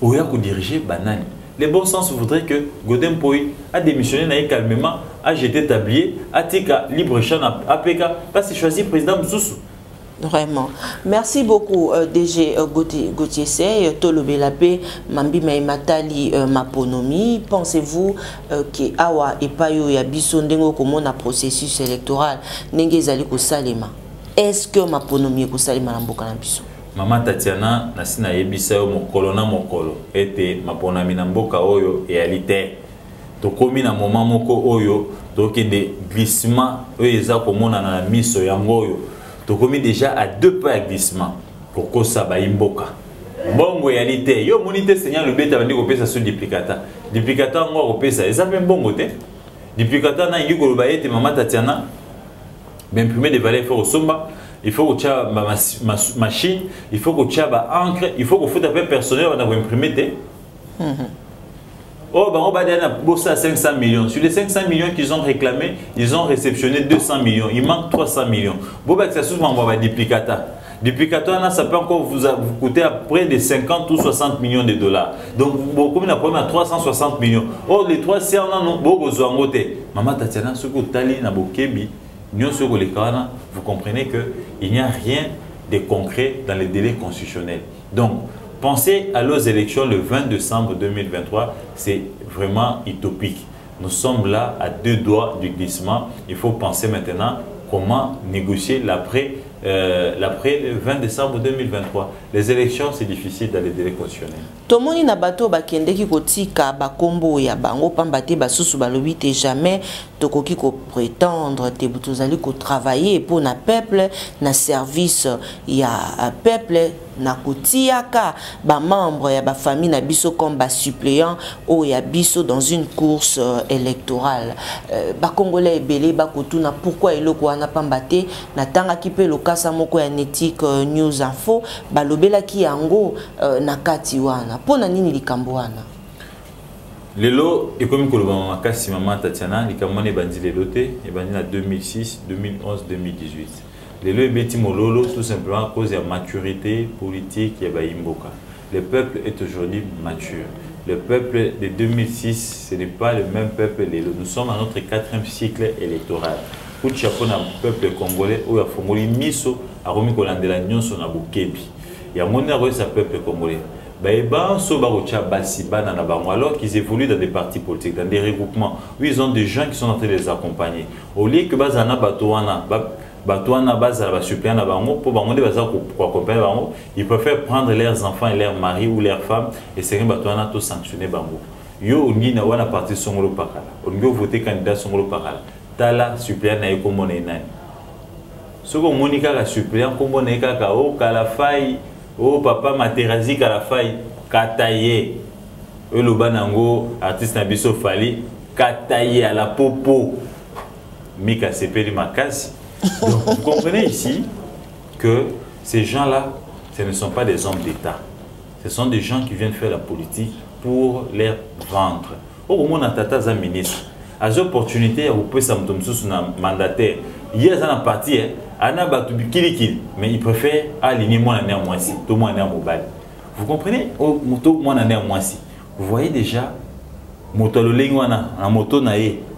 Oya dirigé Banani. Le bon sens voudrait que Godin Poi a démissionné calmement, a jeté tablier, a tika libre champ à PK, parce qu'il choisit président Moussou. Vraiment. Merci beaucoup, euh, DG euh, Gauthier Sey, Tolobe Lapé, Mambi Matali euh, Maponomi. Pensez-vous euh, que Awa et Payo et Abisso Ndengo comme un processus électoral Nenge Zali Salema? Est-ce que Maponomi est Salema Namboka Nabisso mama tatiana nasi nayebisa yo mokolo na mokolo ete maponami na mboka oyo eyali te tokomi na moment moko oyo tokende glissement oyo eza komonana na miso yango oyo. Tokomi déjà à deux pas ya glissement kokosa bayimboka mbongo eyali te. Yo omoni te seigneur lobeta bandi kopesa so duplicata. Duplicata yango akopesa eza mpe mbongo te. Duplicata nalingi koloba ete mama tatiana baimprime de valeur faut kosomba il faut kotia machine il faut kotia baencre il faut kofuta mpe personnel bana koimprime te Oh, bah, on va bossé à 500 millions. Sur les 500 millions qu'ils ont réclamés, ils ont réceptionné 200 millions. Il manque 300 millions. Bon, bah, c'est souvent un duplicata. Duplicata, ça peut encore vous, coûter à près de 50 ou 60 millions de dollars. Donc, beaucoup de problème à 360 millions. Or, les 300, on a beaucoup de. Maman Tatiana, ce que vous avez dans Bokebi, vous comprenez qu'il n'y a rien de concret dans les délais constitutionnels. Donc, Penser à leurs élections le 20 décembre 2023, c'est vraiment utopique. Nous sommes là à deux doigts du glissement. Il faut penser maintenant comment négocier l'après euh, le 20 décembre 2023. Les élections, c'est difficile dans les délais constitutionnels. na tokoki koprétendre te tozali kotravaille mpo na peuple na service ya peuple na kotiaka bamembre ya bafamille na biso comme basuppléant oyo ya biso dans une course euh, électorale. Euh, bakongolais ebele bakotuna pourquoi eloko wana pamba te? Natangaki mpe lokasa moko ya netique euh, news info balobelaki yango na kati wana. Mpo na nini likambo wana lelo ekomi koloba makasi mama tatiana likambo wana ebandi lelo te ebandi na 2006 2011 2018 lelo ebeti mololo tout simplement à cause la maturité politique ya bayimboka. Le peuple est aujourd'hui mature. Le peuple de 2006 ce n'est pas le même peuple lelo. Nous sommes à notre quatrième cycle électoral. Kutia mpona peuple congolais oyo afongoli miso akomi kolandela nyonso na bokebi yango nde akoyesa peuple congolais bayeba so bakotia basi bana na bango alors qu'ils évoluent dans des partis politiques dans des regroupements où ils ont des gens qui sont en train de les accompagner. Au lieu que bazala na bato wana bato wana bazala basuppléant na bango mpo bango nde baza koaccompagne bango ils préfèrent prendre leurs enfants et leurs maris ou leurs femmes esenge bato wana tosanctionne bango yo olingi na wana parti songolo pakala. Olingi ovote candidat songolo pakala. Tala suppléant na ye komona ye nani soki omoni kaka suppléant komona ye kaka o kalafai o papa materazi kalafai kata ye oyo loba nango artiste na biso fali kata ye ala popo. Mika sepeli makasi donc vous comprenez ici que ces gens là ce ne sont pas des hommes d'état. Ce sont des gens qui viennent faire la politique pour leur vendre. Okomona tata aza ministre? Azwi opportunité ya kopesa moto mosusu na mandataire. Ye aza na parti ana bato kilikili mais il préfère aligner mwana ne ya mwasi to mwana ne ya mobali vous comprenez? Moto mwana ne ya mwasi vous voyez déjà moto moto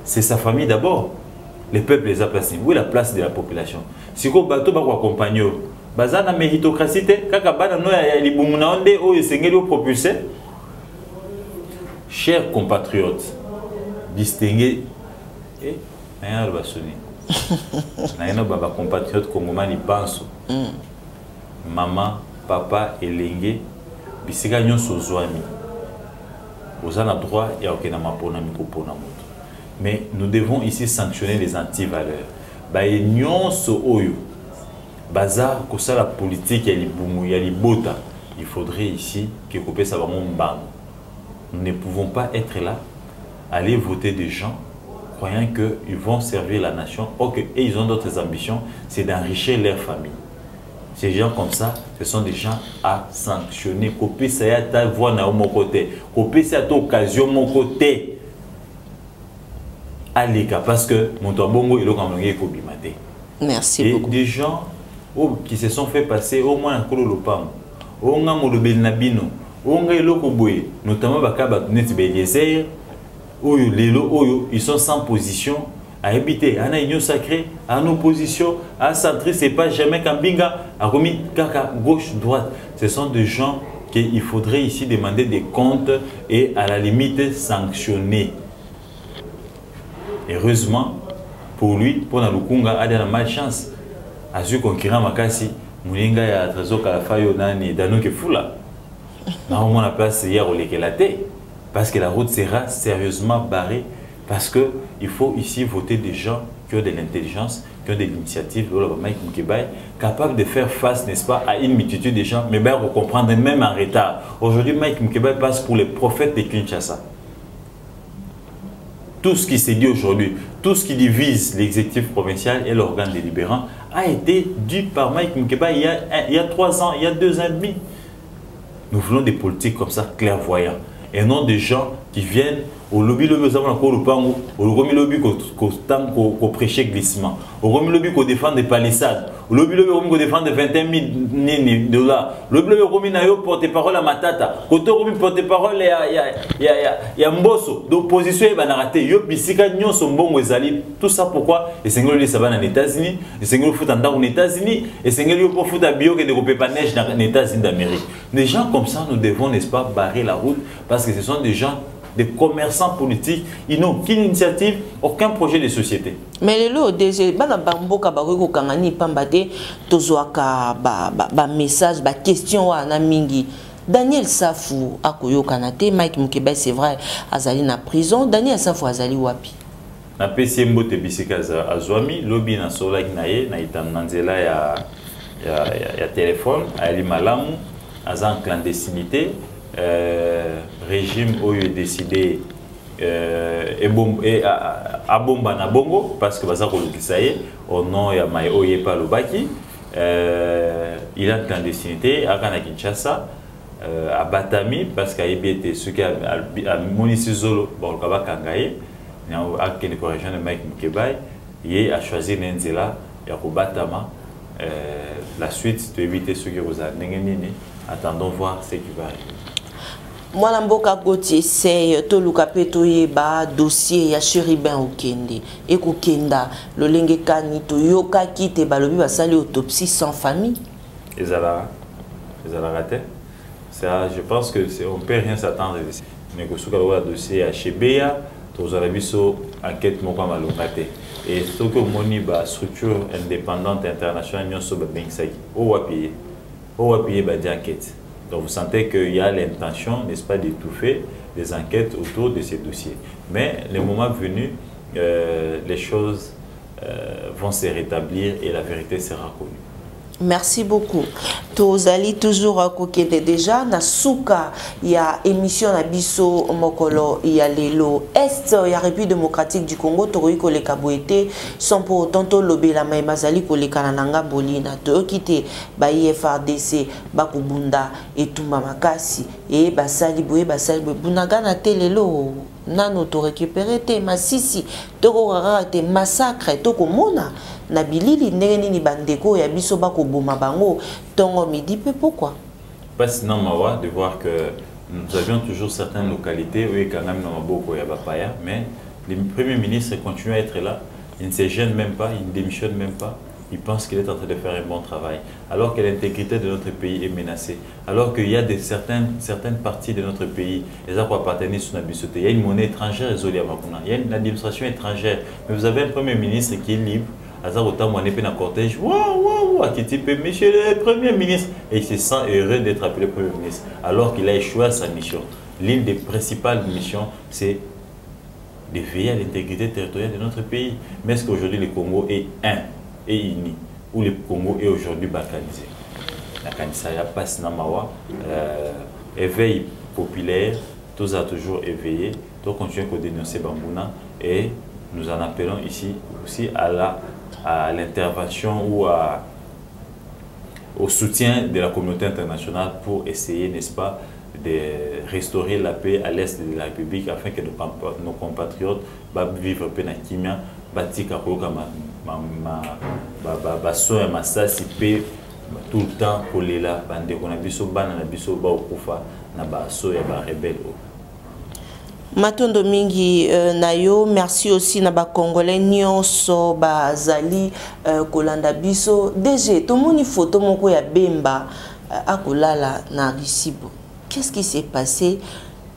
c'est sa famille d'abord. Le peuple eza place où est la place de la population? Bato bakoaccompagne oyo baza na méritocratie oyo chers compatriotes distingué eh, naye aloba soni naye naloba bacompatriote congomani banso. Mama papa elenge bisika nyonso ozwami. Oza na droit ya kokenda maponami kopona moto. Mais nous devons ici sanctionner les antivaleurs. Baye nyonso oyo baza kosala politike ya libumu ya libota. Il faudrait ici ke kopesa bango mbango. Nous ne pouvons pas être là aller voter des gens croyant qu'ils vont servir la nation, que, et ils ont d'autres ambitions, c'est d'enrichir leur famille. Ces gens comme ça, ce sont des gens à sanctionner. Ça à ta voix dans mon côté. À ta occasion mon côté. Allez, parce que mon bongo il est comme Merci et beaucoup. des gens oh, qui se sont fait passer au moins un kolo lopam. Moins molobel nabino. Moins eloko boye, notamment bakaba net beliezer oyo lelo oyo ils sont sans position ayebi te ana union sacrée en opposition acentré c'est pas jamais kambinga akomi kaka gauche droite. Ce sont des gens qu'il faudrait ici demander des comptes et à la limite sanctionner. Heureusement pour lui mpona lukunga adi na malchance. Azwi concurrent makasi moninga ya trésor kalafa oyo nani danoke fula. Naomona place ya kolekela te parce que la route sera sérieusement barrée. Parce qu'il faut ici voter des gens qui ont de l'intelligence, qui ont de l'initiative, capable de faire face, n'est-ce pas, à une multitude de gens, mais bien comprendre, même en retard. Aujourd'hui, Mike Mkebai passe pour le prophète de Kinshasa. Tout ce qui s'est dit aujourd'hui, tout ce qui divise l'exécutif provincial et l'organe délibérant a été dû par Mike Mkebai il, il y a trois ans, il y a deux ans et demi. Nous voulons des politiques comme ça, clairvoyants, et non des gens qui viennent olobi lobi oza mpona kolupango olokomi lobi koprêche glissement. Okomi lobi kodéfendre palissade olobi lobi okomi kodéfendre 21 000 nini dollars. Olobi lobi okomi na yo porte parole ya matata. Kote okomi porte parole ya, ya, ya, ya, ya mboso. D'opposition ebanaka te. Yo bisika nyonso mbongo ezali tout ça pourquoi? Esengeli olisa bana na états-unis esengeli ofuta ndako na états-unis esengeli yo mpo futa biyo kende kopepa neige na états-unis d'amérique. Des gens comme ça nous devons n'est-ce pas barrer la route parce que ce sont des gens des commerçants politiques, ils n'ont aucune initiative, aucun projet de société. Mais le DG, bana bamboka bakoki kangani pamba te tozwaka ba ba, ba message ba question wana mingi. Daniel Safou akoyokana te Mike c'est vrai azali na prison Daniel Safou azali wapi? Na pesi mbote bisika azwami lobi na solaki na itam na nzela ya, ya, ya, malamu clandestinité régime oyo décidé euh, e, abomba na bongo parce que baza kolukisa ye au nom ya mai oyo euh, il a clandestinité aka na kinshasa euh, abatami parce que ayebi ete soki amonisi zolo. Bakoluka bakanga ye akende de mike mokebai ye achoisir na nzela ya kobatama euh, la suite toyebi te soki ekozala ndenge nini attendons voir ce qui va arriver mwana mboka goti ese toluka mpe toyeba dossier ya chéribin okende. Ekokenda lolenge kani toyokaki te balobi basali autopsie sans famille. Ezalaka ezalaka te je pense que on peut rien s'attendre nekosuka lokola dossier ya chebeya tozala biso enquête moko ya malonga te. E soki omoni bastructure indépendante internationale nyonso babengisaki oyo wapi ye oyo wapi ye badi enquête Donc vous sentez qu'il y a l'intention, n'est-ce pas, d'étouffer des enquêtes autour de ces dossiers. Mais le moment venu, euh, les choses euh, vont se rétablir et la vérité sera connue. Merci beaucoup. Tozali toujours kokende déjà na suka ya émission na biso mokolo ya lelo. Est ya république démocratique du congo tokoki koleka boye te sans pour autant tolobelama bazali kolekana na ngambo lina toyoki te baifrdc bakobunda etumba makasi e basali boye basali boye. Bunagana te lelo nano torécupere te masisi tokokaka te massacre tokomona. Na bilili ndenge nini bandeko ya biso bakoboma bango ntongo midi mpe pourquoi? Mpasi na mawa de voir que nous avions toujours certaines localités oyo ya mais le premier ministre continue à être là. Il ne se gêne même pas il ne démissionne même pas il pense qu'il est en train de faire un bon travail, alors que l'intégrité de notre pays est menacée, alors qu'il y a des, certaines, certaines parties de notre pays, les appartenir sous il y a une monnaie étrangère isolée à Makuna, il y a une administration étrangère, mais vous avez un premier ministre qui est libre, aza kotamwana mpe na cortège waouh akiti mpe monsieur le premier ministre. Et il se sent heureux d'être appelé premier ministre alors qu'il a échoué à sa mission. L'une des principales missions c'est de veiller à l'intégrité territoriale de notre pays. Mais est-ce qu'aujourd'hui le Congo est un? Et où le Congo est aujourd'hui balkanisé nakanisa ya mpasi na mawa euh, éveil populaire toza toujours éveillé tocontinue kodénoncer bambuna et nous en appelons ici aussi à la à l'intervention ou à, au soutien de la communauté internationale pour essayer, n'est-ce pas, de restaurer la paix à l'est de la République afin que nos compatriotes vivent peu na kimia koyoka baso ya masasi mpe tout le temps kolela bandeko na biso bana na biso baokufa na baso ya barebele oyo. Matondo mingi uh, na yo merci aussi na bacongolais nyonso bazali uh, kolanda biso. Dg tomoni foto moko ya bemba uh, akolala na risibo. Qu'est-ce qui s'est passé?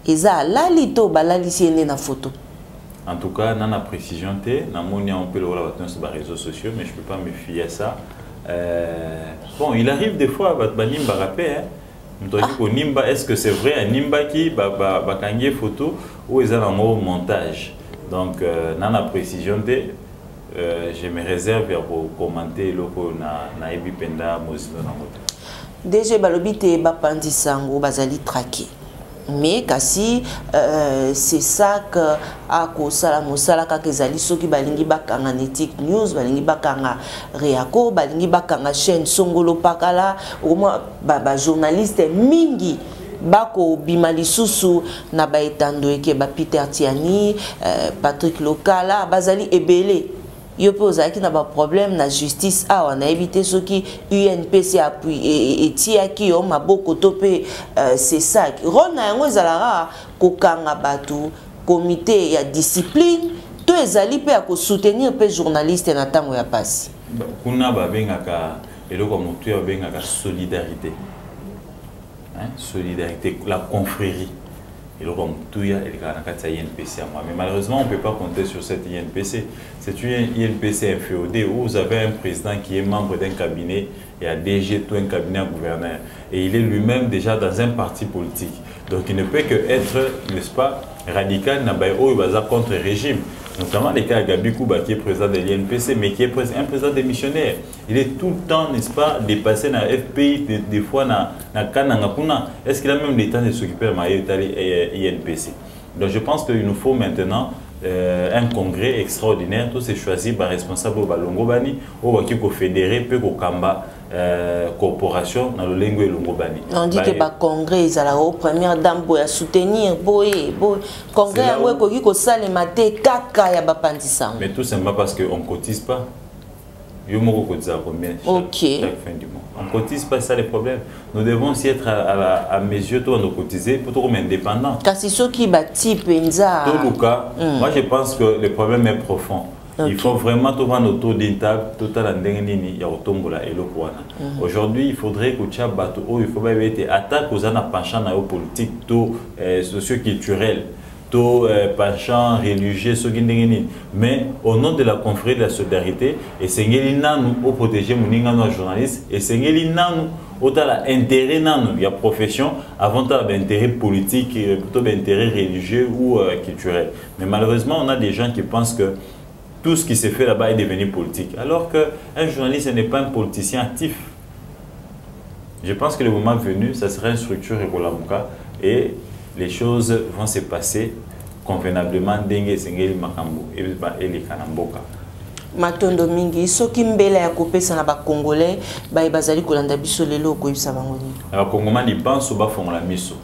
Eza alali to balalisi ye nde na foto en tout cas nana précision te namoni yango mpe lokola bato nyonso baréseaux sociaux mais je peux pas me fier à ça. Euh, bon il arrive des fois bato banimbaka mpe moto akoki konimba est ce que c'est vrai animbaki bakangi ye photo oyo eza nango montage. Donc euh, na na précision te euh, je me réserve ya kokommente eloko oyo nayebi mpenza mozindo nango te dg balobi te bapandisa yango bazali traqué mais kasi euh, c'est ça que akosala mosala kaka ezali soki balingi bakanga netic news balingi bakanga reaco balingi bakanga chaîne songolo pakala okomwa bajournaliste ba mingi. Bakobima lisusu na baetando eke bapeter tiani euh, patrick lokala bazali ebele yo mpe ozalaki na baproblème na justice. Awa nayebi te soki unpc etiaki yo maboko to mpe euh, sesaki role na yango ezalaka kokanga bato komite ya discipline to ezali mpe ya kosoutenir mpe journaliste na ntango ya mpasi. Kuna babengaka eloko ya motu ya babengaka solidarité. Solidarité la confrérie mais malheureusement on ne peut pas compter sur cette inpc c'est une inpc inféodée où vous avez un président qui est membre d'un cabinet et un DG tout un cabinet à gouverneur. Et il est lui-même déjà dans un parti politique. Donc il ne peut que être n'est-ce pas radical na baza contre régime notamment le cas de Gabi Kouba qui est président de l'INPC, mais qui est un président démissionnaire. Il est tout le temps, n'est-ce pas, dépassé dans FPI, des, fois dans Kananga Est-ce qu'il a même le temps de s'occuper de l'INPC Donc je pense qu'il nous faut maintenant euh, un congrès extraordinaire, tout c'est choisi par responsable Balongo Bani, ou qui fédéré, peut Kamba. Euh, corporation na lolengo elongo bani on dit que ba congrès ezalaka o première dame boye soutenir. Boye boye congrès yango ekoki kosalema te kaka ya bapandisa. Mais tout simplement parce que on cotise pas. Yo moko kotisaka combien? Ok. chaque fin du mois. On cotise pas ça le problème nous devons aussi être à, à, à mes yeux to on cotiser pour tout comme indépendant. Kasi soki bati mpenza toluka mm. moi je pense que le problème est profond Okay. Il faut vraiment trouver d'une table totale ndenge ya kotombola eloko wana. Aujourd'hui, il faudrait que tu bateau oh, il faut pas être attaque aux ana penchant na politique to euh, socio-culturel to euh, penchant religieux mais au nom de la confrérie de la solidarité et sengeli nanu au protéger moninga no journaliste et sengeli nanu otala intérêt nanu ya profession avant tala intérêt politique plutôt intérêt religieux ou euh, culturel. Mais malheureusement, on a des gens qui pensent que tout ce qui s'est fait là-bas est devenu politique. Alors qu'un journaliste n'est pas un politicien actif. Je pense que le moment venu, ça sera une structure Ebolamouka et les choses vont se passer convenablement dengue sengeli makambo et les kanamboka. matondo mingi soki mbela ya kopesa na bakongolais baye bazali kolanda biso lelo okoyebisa bango nini? Bakongoma libanso bafongola miso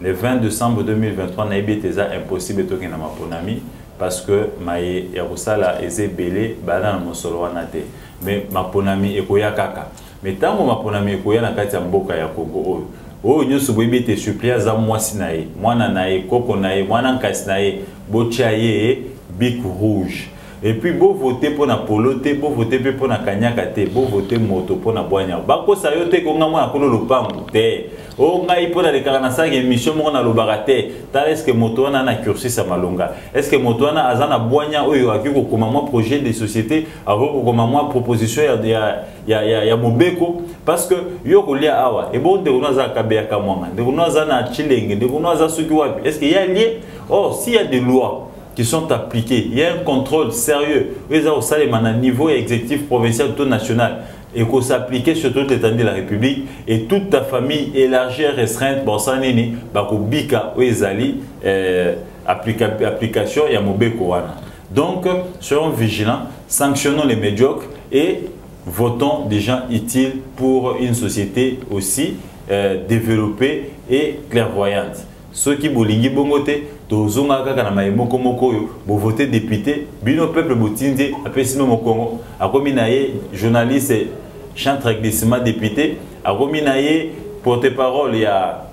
le 20 décembre 2023 nayebi ete eza impossible tokenda maponami parce que maye ya kosala eza ebele bana na mosolo wana te. Mais maponami ekoya kaka. Mais ntango maponami ekoya na kati ya mboka ya kongo oyo oyo nyonso boyebi ete supplie aza mwasi na ye mwana na ye koko na ye mwana nkasi na ye botya ye bic rouge et puis bovote mpo na polo te bovote mpe mpo na kanyaka te bovote moto mpo na bwanya bakosa yo te konga mwana kuna lopangu te. O ngai mpo nalekaka nasalaka émission moko nalobaka te. Tala estce moto wana na cursus ya malonga? Estce moto wana aza na bwanya oyo akoki kokoma mwa projet de société akoki kokoma mwa proposition ya, ya, ya, ya, ya mobeko? Parce que yo kolia awa ebo ndeko no aza akabeyaka mwanga ndeko no aza na chilenge ndeko no aza soki wapi? Estce ya lie or s'il y a des lois qui sont appliquées. Il y a un contrôle sérieux. Au niveau exécutif provincial ou national et qu'on s'appliquait sur toute l'étendue de la République et toute ta famille élargie et restreinte bon ça nini bako bika ezali euh, application ya mobeko wana. Donc soyons vigilants, sanctionnons les médiocres et votons des gens utiles pour une société aussi euh, développée et clairvoyante. Ceux qui bolingi bongote tozonga kaka na maye moko moko oyo bovote député bino peuple botindi apesi no mokongo akomi na ye journaliste chantre agressement député akomi na ye porte-parole ya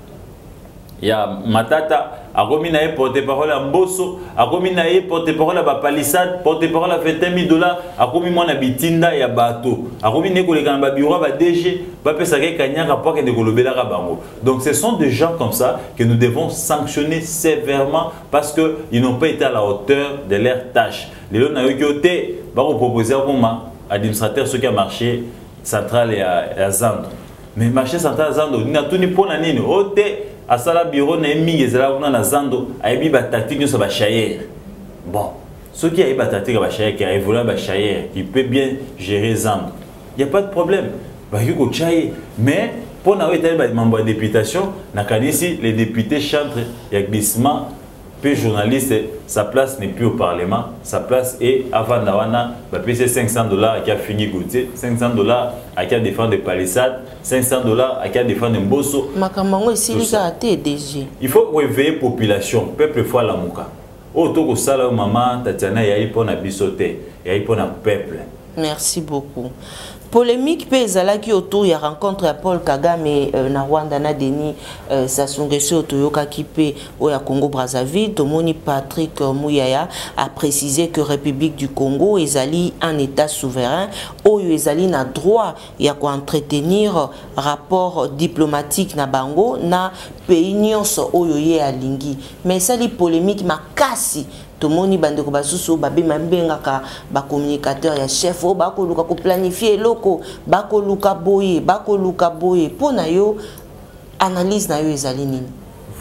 ya matata akomi na ye porte-parole ya mboso akomi na ye porte-parole ya bapalissade porte-parole ya 21 000 dollars akomi mwana bitinda ya bato. Akomi nde koleka na babiro ya badg bapesaka ye kanyaka mpo akende kolobelaka bango. Donc ce sont des gens comme ça que nous devons sanctionner sévèrement parce qu'ils n'ont pas été à la hauteur de leur tâche lelo nayoki yo te bakopropose akoma administrateur soki ya marché central ya, ya zandre. Mais marché central zando natuni mpo na nini? O te asala bureau na ye mingi ezala kuna na zando ayebi batactique nyonso bachayere bon soki ayebi batactique ya bachayere ke aévolue bachayere qui peut bien gérer zando y a pas de problème. Bakoki kotya ye mais mpo na oyo etali bamambo ya députation nakanisi les députés chantre ya glissement peu journaliste sa place n'est plus au parlement. Sa place est avant wana bapesi 500 dollars aki afini goutier 500 dollars aki adéfendre palissade 500 dollars aki adéfendre mboso makambo yango esili kaka te dg. Il faut réveiller population peuple fo alamuka oyo tokosala oyo mama tatiana eyai mpo na biso te eyai mpo na peuple. Merci beaucoup polémique mpe ezalaki autour ya rencontre ya paul kagame euh, na rwanda na denis euh, sassou nguesso oyo toyokaki mpe oyo ya congo brazzaville tomoni patrick euh, muyaya aprécise que république du congo ezali un état souverain. Oyo ezali na droit ya koentretenir rapport diplomatique na bango na pays nyonso oyo ye alingi. Mais esali polémique makasi chef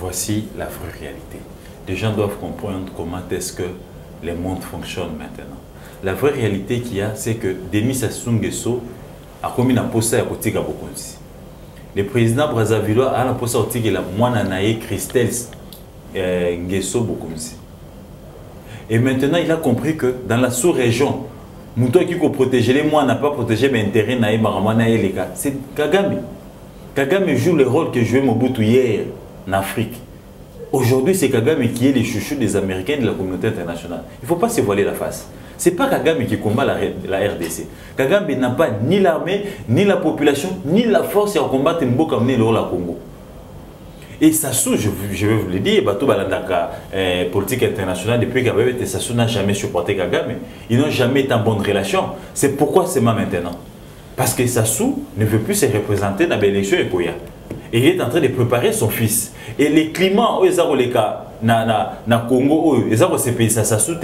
voici la vraie réalité. Les gens doivent comprendre comment est-ce que le monde fonctionne maintenant. La vraie réalité qu'il y a c'est que denis sassou nguesso akomi na posa ya kotika bokonzi. Le président brazzavillois aa na posa ya kotikela mwana christelle eh, nguesso Et maintenant, il a compris que dans la sous-région, Mouto qui protéger les moi n'a pas protégé mes intérêts et. C'est Kagame. Kagame joue le rôle que jouait Mobutu hier en Afrique. Aujourd'hui, c'est Kagame qui est le chouchou des Américains et de la communauté internationale. Il ne faut pas se voiler la face. Ce n'est pas Kagame qui combat la, la RDC. Kagame n'a pas ni l'armée, ni la population, ni la force à combattre Mboka le Congo. Et Sassou, je, je vais vous le dire, Bato Balandaka, eh, politique internationale, depuis Kagame, Sassou n'a jamais supporté Kagame. Ils n'ont jamais été en bonne relation. C'est pourquoi c'est moi maintenant. Parce que Sassou ne veut plus se représenter dans l'élection et Et il est en train de préparer son fils. Et les climats, ils ont les cas, na, na, na Congo, ils ont ces pays, ça Sassou.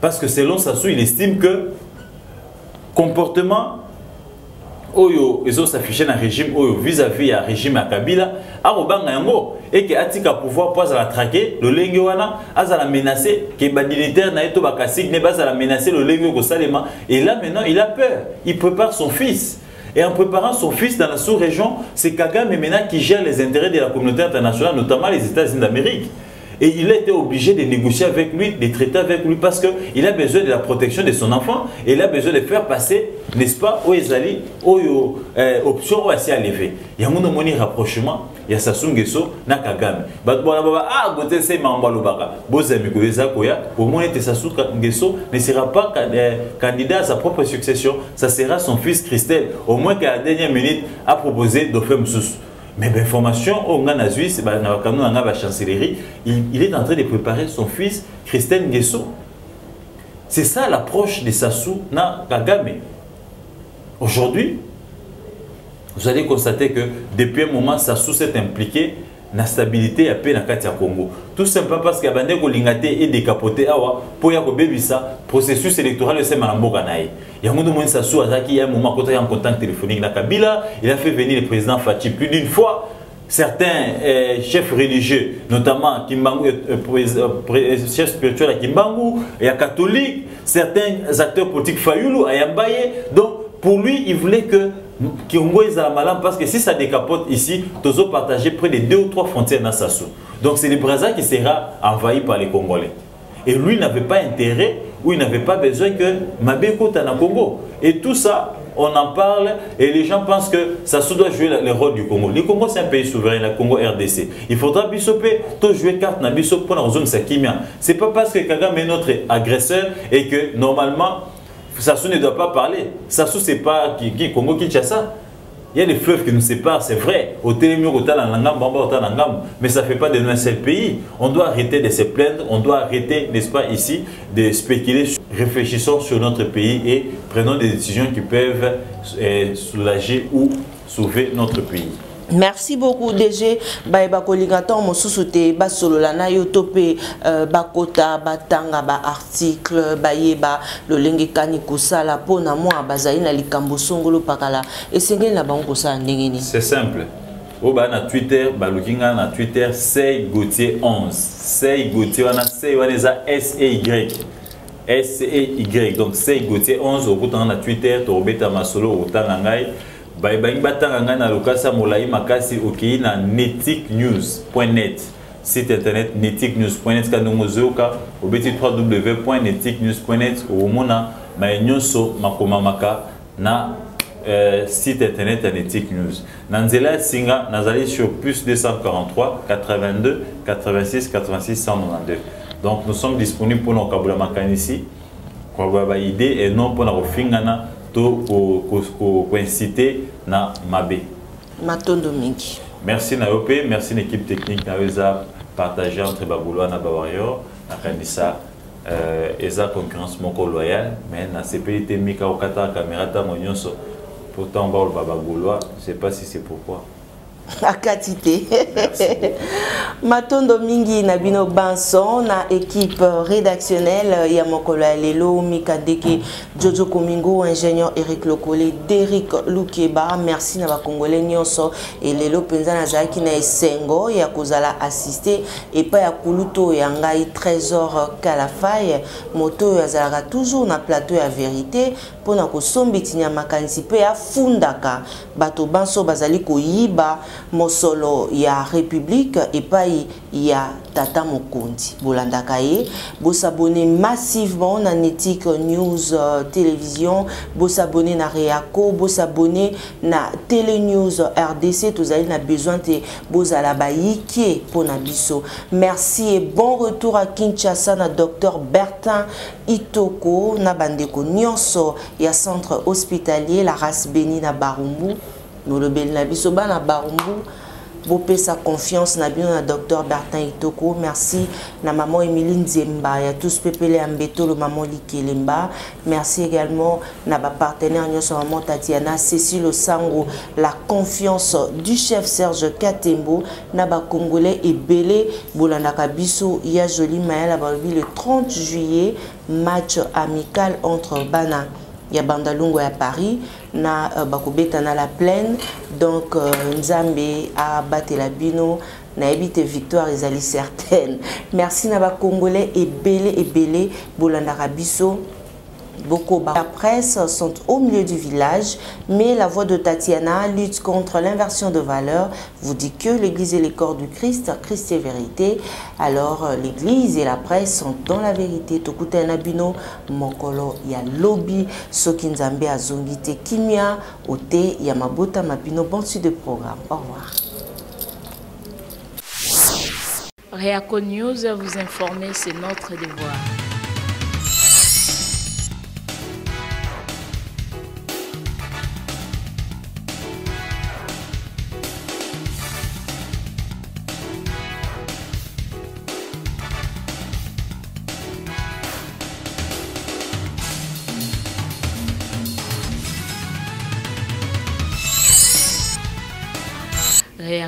Parce que selon Sassou, il estime que comportement oyo ezosaffiche na régime oyo vis-à-vis ya régime ya kabila yango eke atika pouvoir wana azala ke na bakasigne bazala et là maintenant il a peur. Il prépare son fils. Et en préparant son fils dans la sous-région c'est Kagame maintenant qui gère les intérêts de la communauté internationale notamment les États-Unis d'Amérique. Et il a été obligé de négocier avec lui, de traiter avec lui, parce qu'il a besoin de la protection de son enfant et il a besoin de faire passer, n'est-ce pas, aux Ezali, aux options élevées. Il y a un rapprochement, il y a Sassou Nguesso, na Kagame. Ah, gote c'est Mamba Lobaka. Bozami Koyeza Koya, au moins Sassou Nguesso ne sera pas candidat à sa propre succession, ça sera son fils Christelle. Au moins qu'à la dernière minute, a proposé d'offrir Moussous. Mais l'information, au Ghana Suisse, dans la chancellerie, il, est en train de préparer son fils, Christine Nguesso. C'est ça l'approche de Sassou na Kagame. Aujourd'hui, vous allez constater que depuis un moment, Sassou s'est impliqué na stabilité ya pe na kati ya Congo. Tout simplement parce que bande ko lingate et décapoter awa pour ya ko bebisa processus électoral se malamboka na ye. Ya mundu mo Sassou azaki ya moment kota ya contact téléphonique na Kabila, il a fait venir le président Fachi plus d'une fois. Certains euh, chefs religieux, notamment Kimbangu, euh, euh, chef spirituel à Kimbangu, et à catholique, certains acteurs politiques Fayoulou, à Yambaye. Donc, pour lui, il voulait que Kiongo est malin parce que si ça décapote ici, Tozo partager près de deux ou trois frontières dans Sassou. Donc c'est le Brésil qui sera envahi par les Congolais. Et lui n'avait pas intérêt ou il n'avait pas besoin que Mabeko na Congo. Et tout ça, on en parle et les gens pensent que Sassou doit jouer le rôle du Congo. Le Congo c'est un pays souverain, le Congo RDC. Il faudra bisoper, tout jouer carte na pour la zone Sakimia. C'est pas parce que Kagame est notre agresseur et que normalement Sassou ne doit pas parler. Sassou, c'est pas qui, Congo Kinshasa. Il y a des fleuves qui nous séparent, c'est vrai. Au. Mais ça ne fait pas de nous un seul pays. On doit arrêter de se plaindre. On doit arrêter, n'est-ce pas, ici, de spéculer. Réfléchissons sur notre pays et prenons des décisions qui peuvent eh, soulager ou sauver notre pays. Merci beaucoup dg bayeba kolinga ntango mosusu te basolola na yo to mpe uh, bakota batanga baarticle bayeba lolenge ekani kosala. Mpona mwa bazali na likambo songolo pakala. Esengeli na bango kosala ndenge nini? C'est simple. Oyo baya na twitter baluki ngai na twitter sei gautier 11 sei gautier wana sei wana eza say say donc sei gautier 11 okutanga na twitter tokobeta masolo okotanga ngai bayebangi na makasi na site internet netic news net ka ndenge ozoyoka obeti makomamaka na euh, site internet ya netic singa nazali sur plus 243 82 86 86 192 donc nous sommes disponibles makanisi kokabola baidée et non mpona kofingana to koincite na mabe matondo mingi. Merci na yo mpe merci na équipe technique na yo eza partage entre babulwa na bawarrior nakanisa euh, eza concurrence moko loyale mais nasepeli te mika kokata caméra ntango nyonso pourtant baoloba bagaulois je sais pas si c'est pourquoi akati te. Matondo mingi na bino banson na équipe rédactionnelle ya mokolo ya lelo mika deke jojo komingo ingénieur eric lokole derik lukeba merci na bakongolais nyonso. Elelo mpenza nazalaki na esengo ya kozala assiste epai ya kulutu ya ngai trésor kalafai moto oyo azalaka toujours na plateau ya vérité mpona kosombetini ya makanisi mpe afundaka. Bato banso bazali koyiba mosolo ya république epai ya tata mokonzi bolandaka ye bosabone massivement na netic news uh, télévision bosabone na reaco bosabone na télénews rdc tozali na besoin te bozala bayike mpona biso. Merci et bon retour à kinshasa na dr bertin itoko na bandeko nyonso ya centre hospitalier la race beni na barumbu. Molobeli na biso bana barumbu bopesa confiance na bino na dr bertin itoko. Merci na maman emilie nzemba. Ya tous pepele ya mbetolo maman likelemba merci également na bapartenaire nyonso maman tatiana cécile osango. La confiance du chef serge katembo na bacongolais ebele bolandaka biso ya joli mayala balobi le 30 juillet match amical entre bana ya bandalungu ya paris na uh, bakobeta na la plaine. Donc uh, nzambe abatela bino. Nayebi te victoire ezali certaine. Merci na bacongolais ebele ebele bolandaka biso Beaucoup la presse sont au milieu du village, mais la voix de Tatiana lutte contre l'inversion de valeurs, vous dit que l'Église et les corps du Christ, Christ et vérité. Alors l'Église et la presse sont dans la vérité. Tokuta Nabino, Mokolo, ya lobby, Soki Nzambe Azongite, Kimia, Ote, Yamabota Mabino. Bon suite de programme. Au revoir. News, vous informer, c'est notre devoir.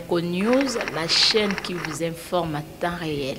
News, la chaîne qui vous informe à temps réel.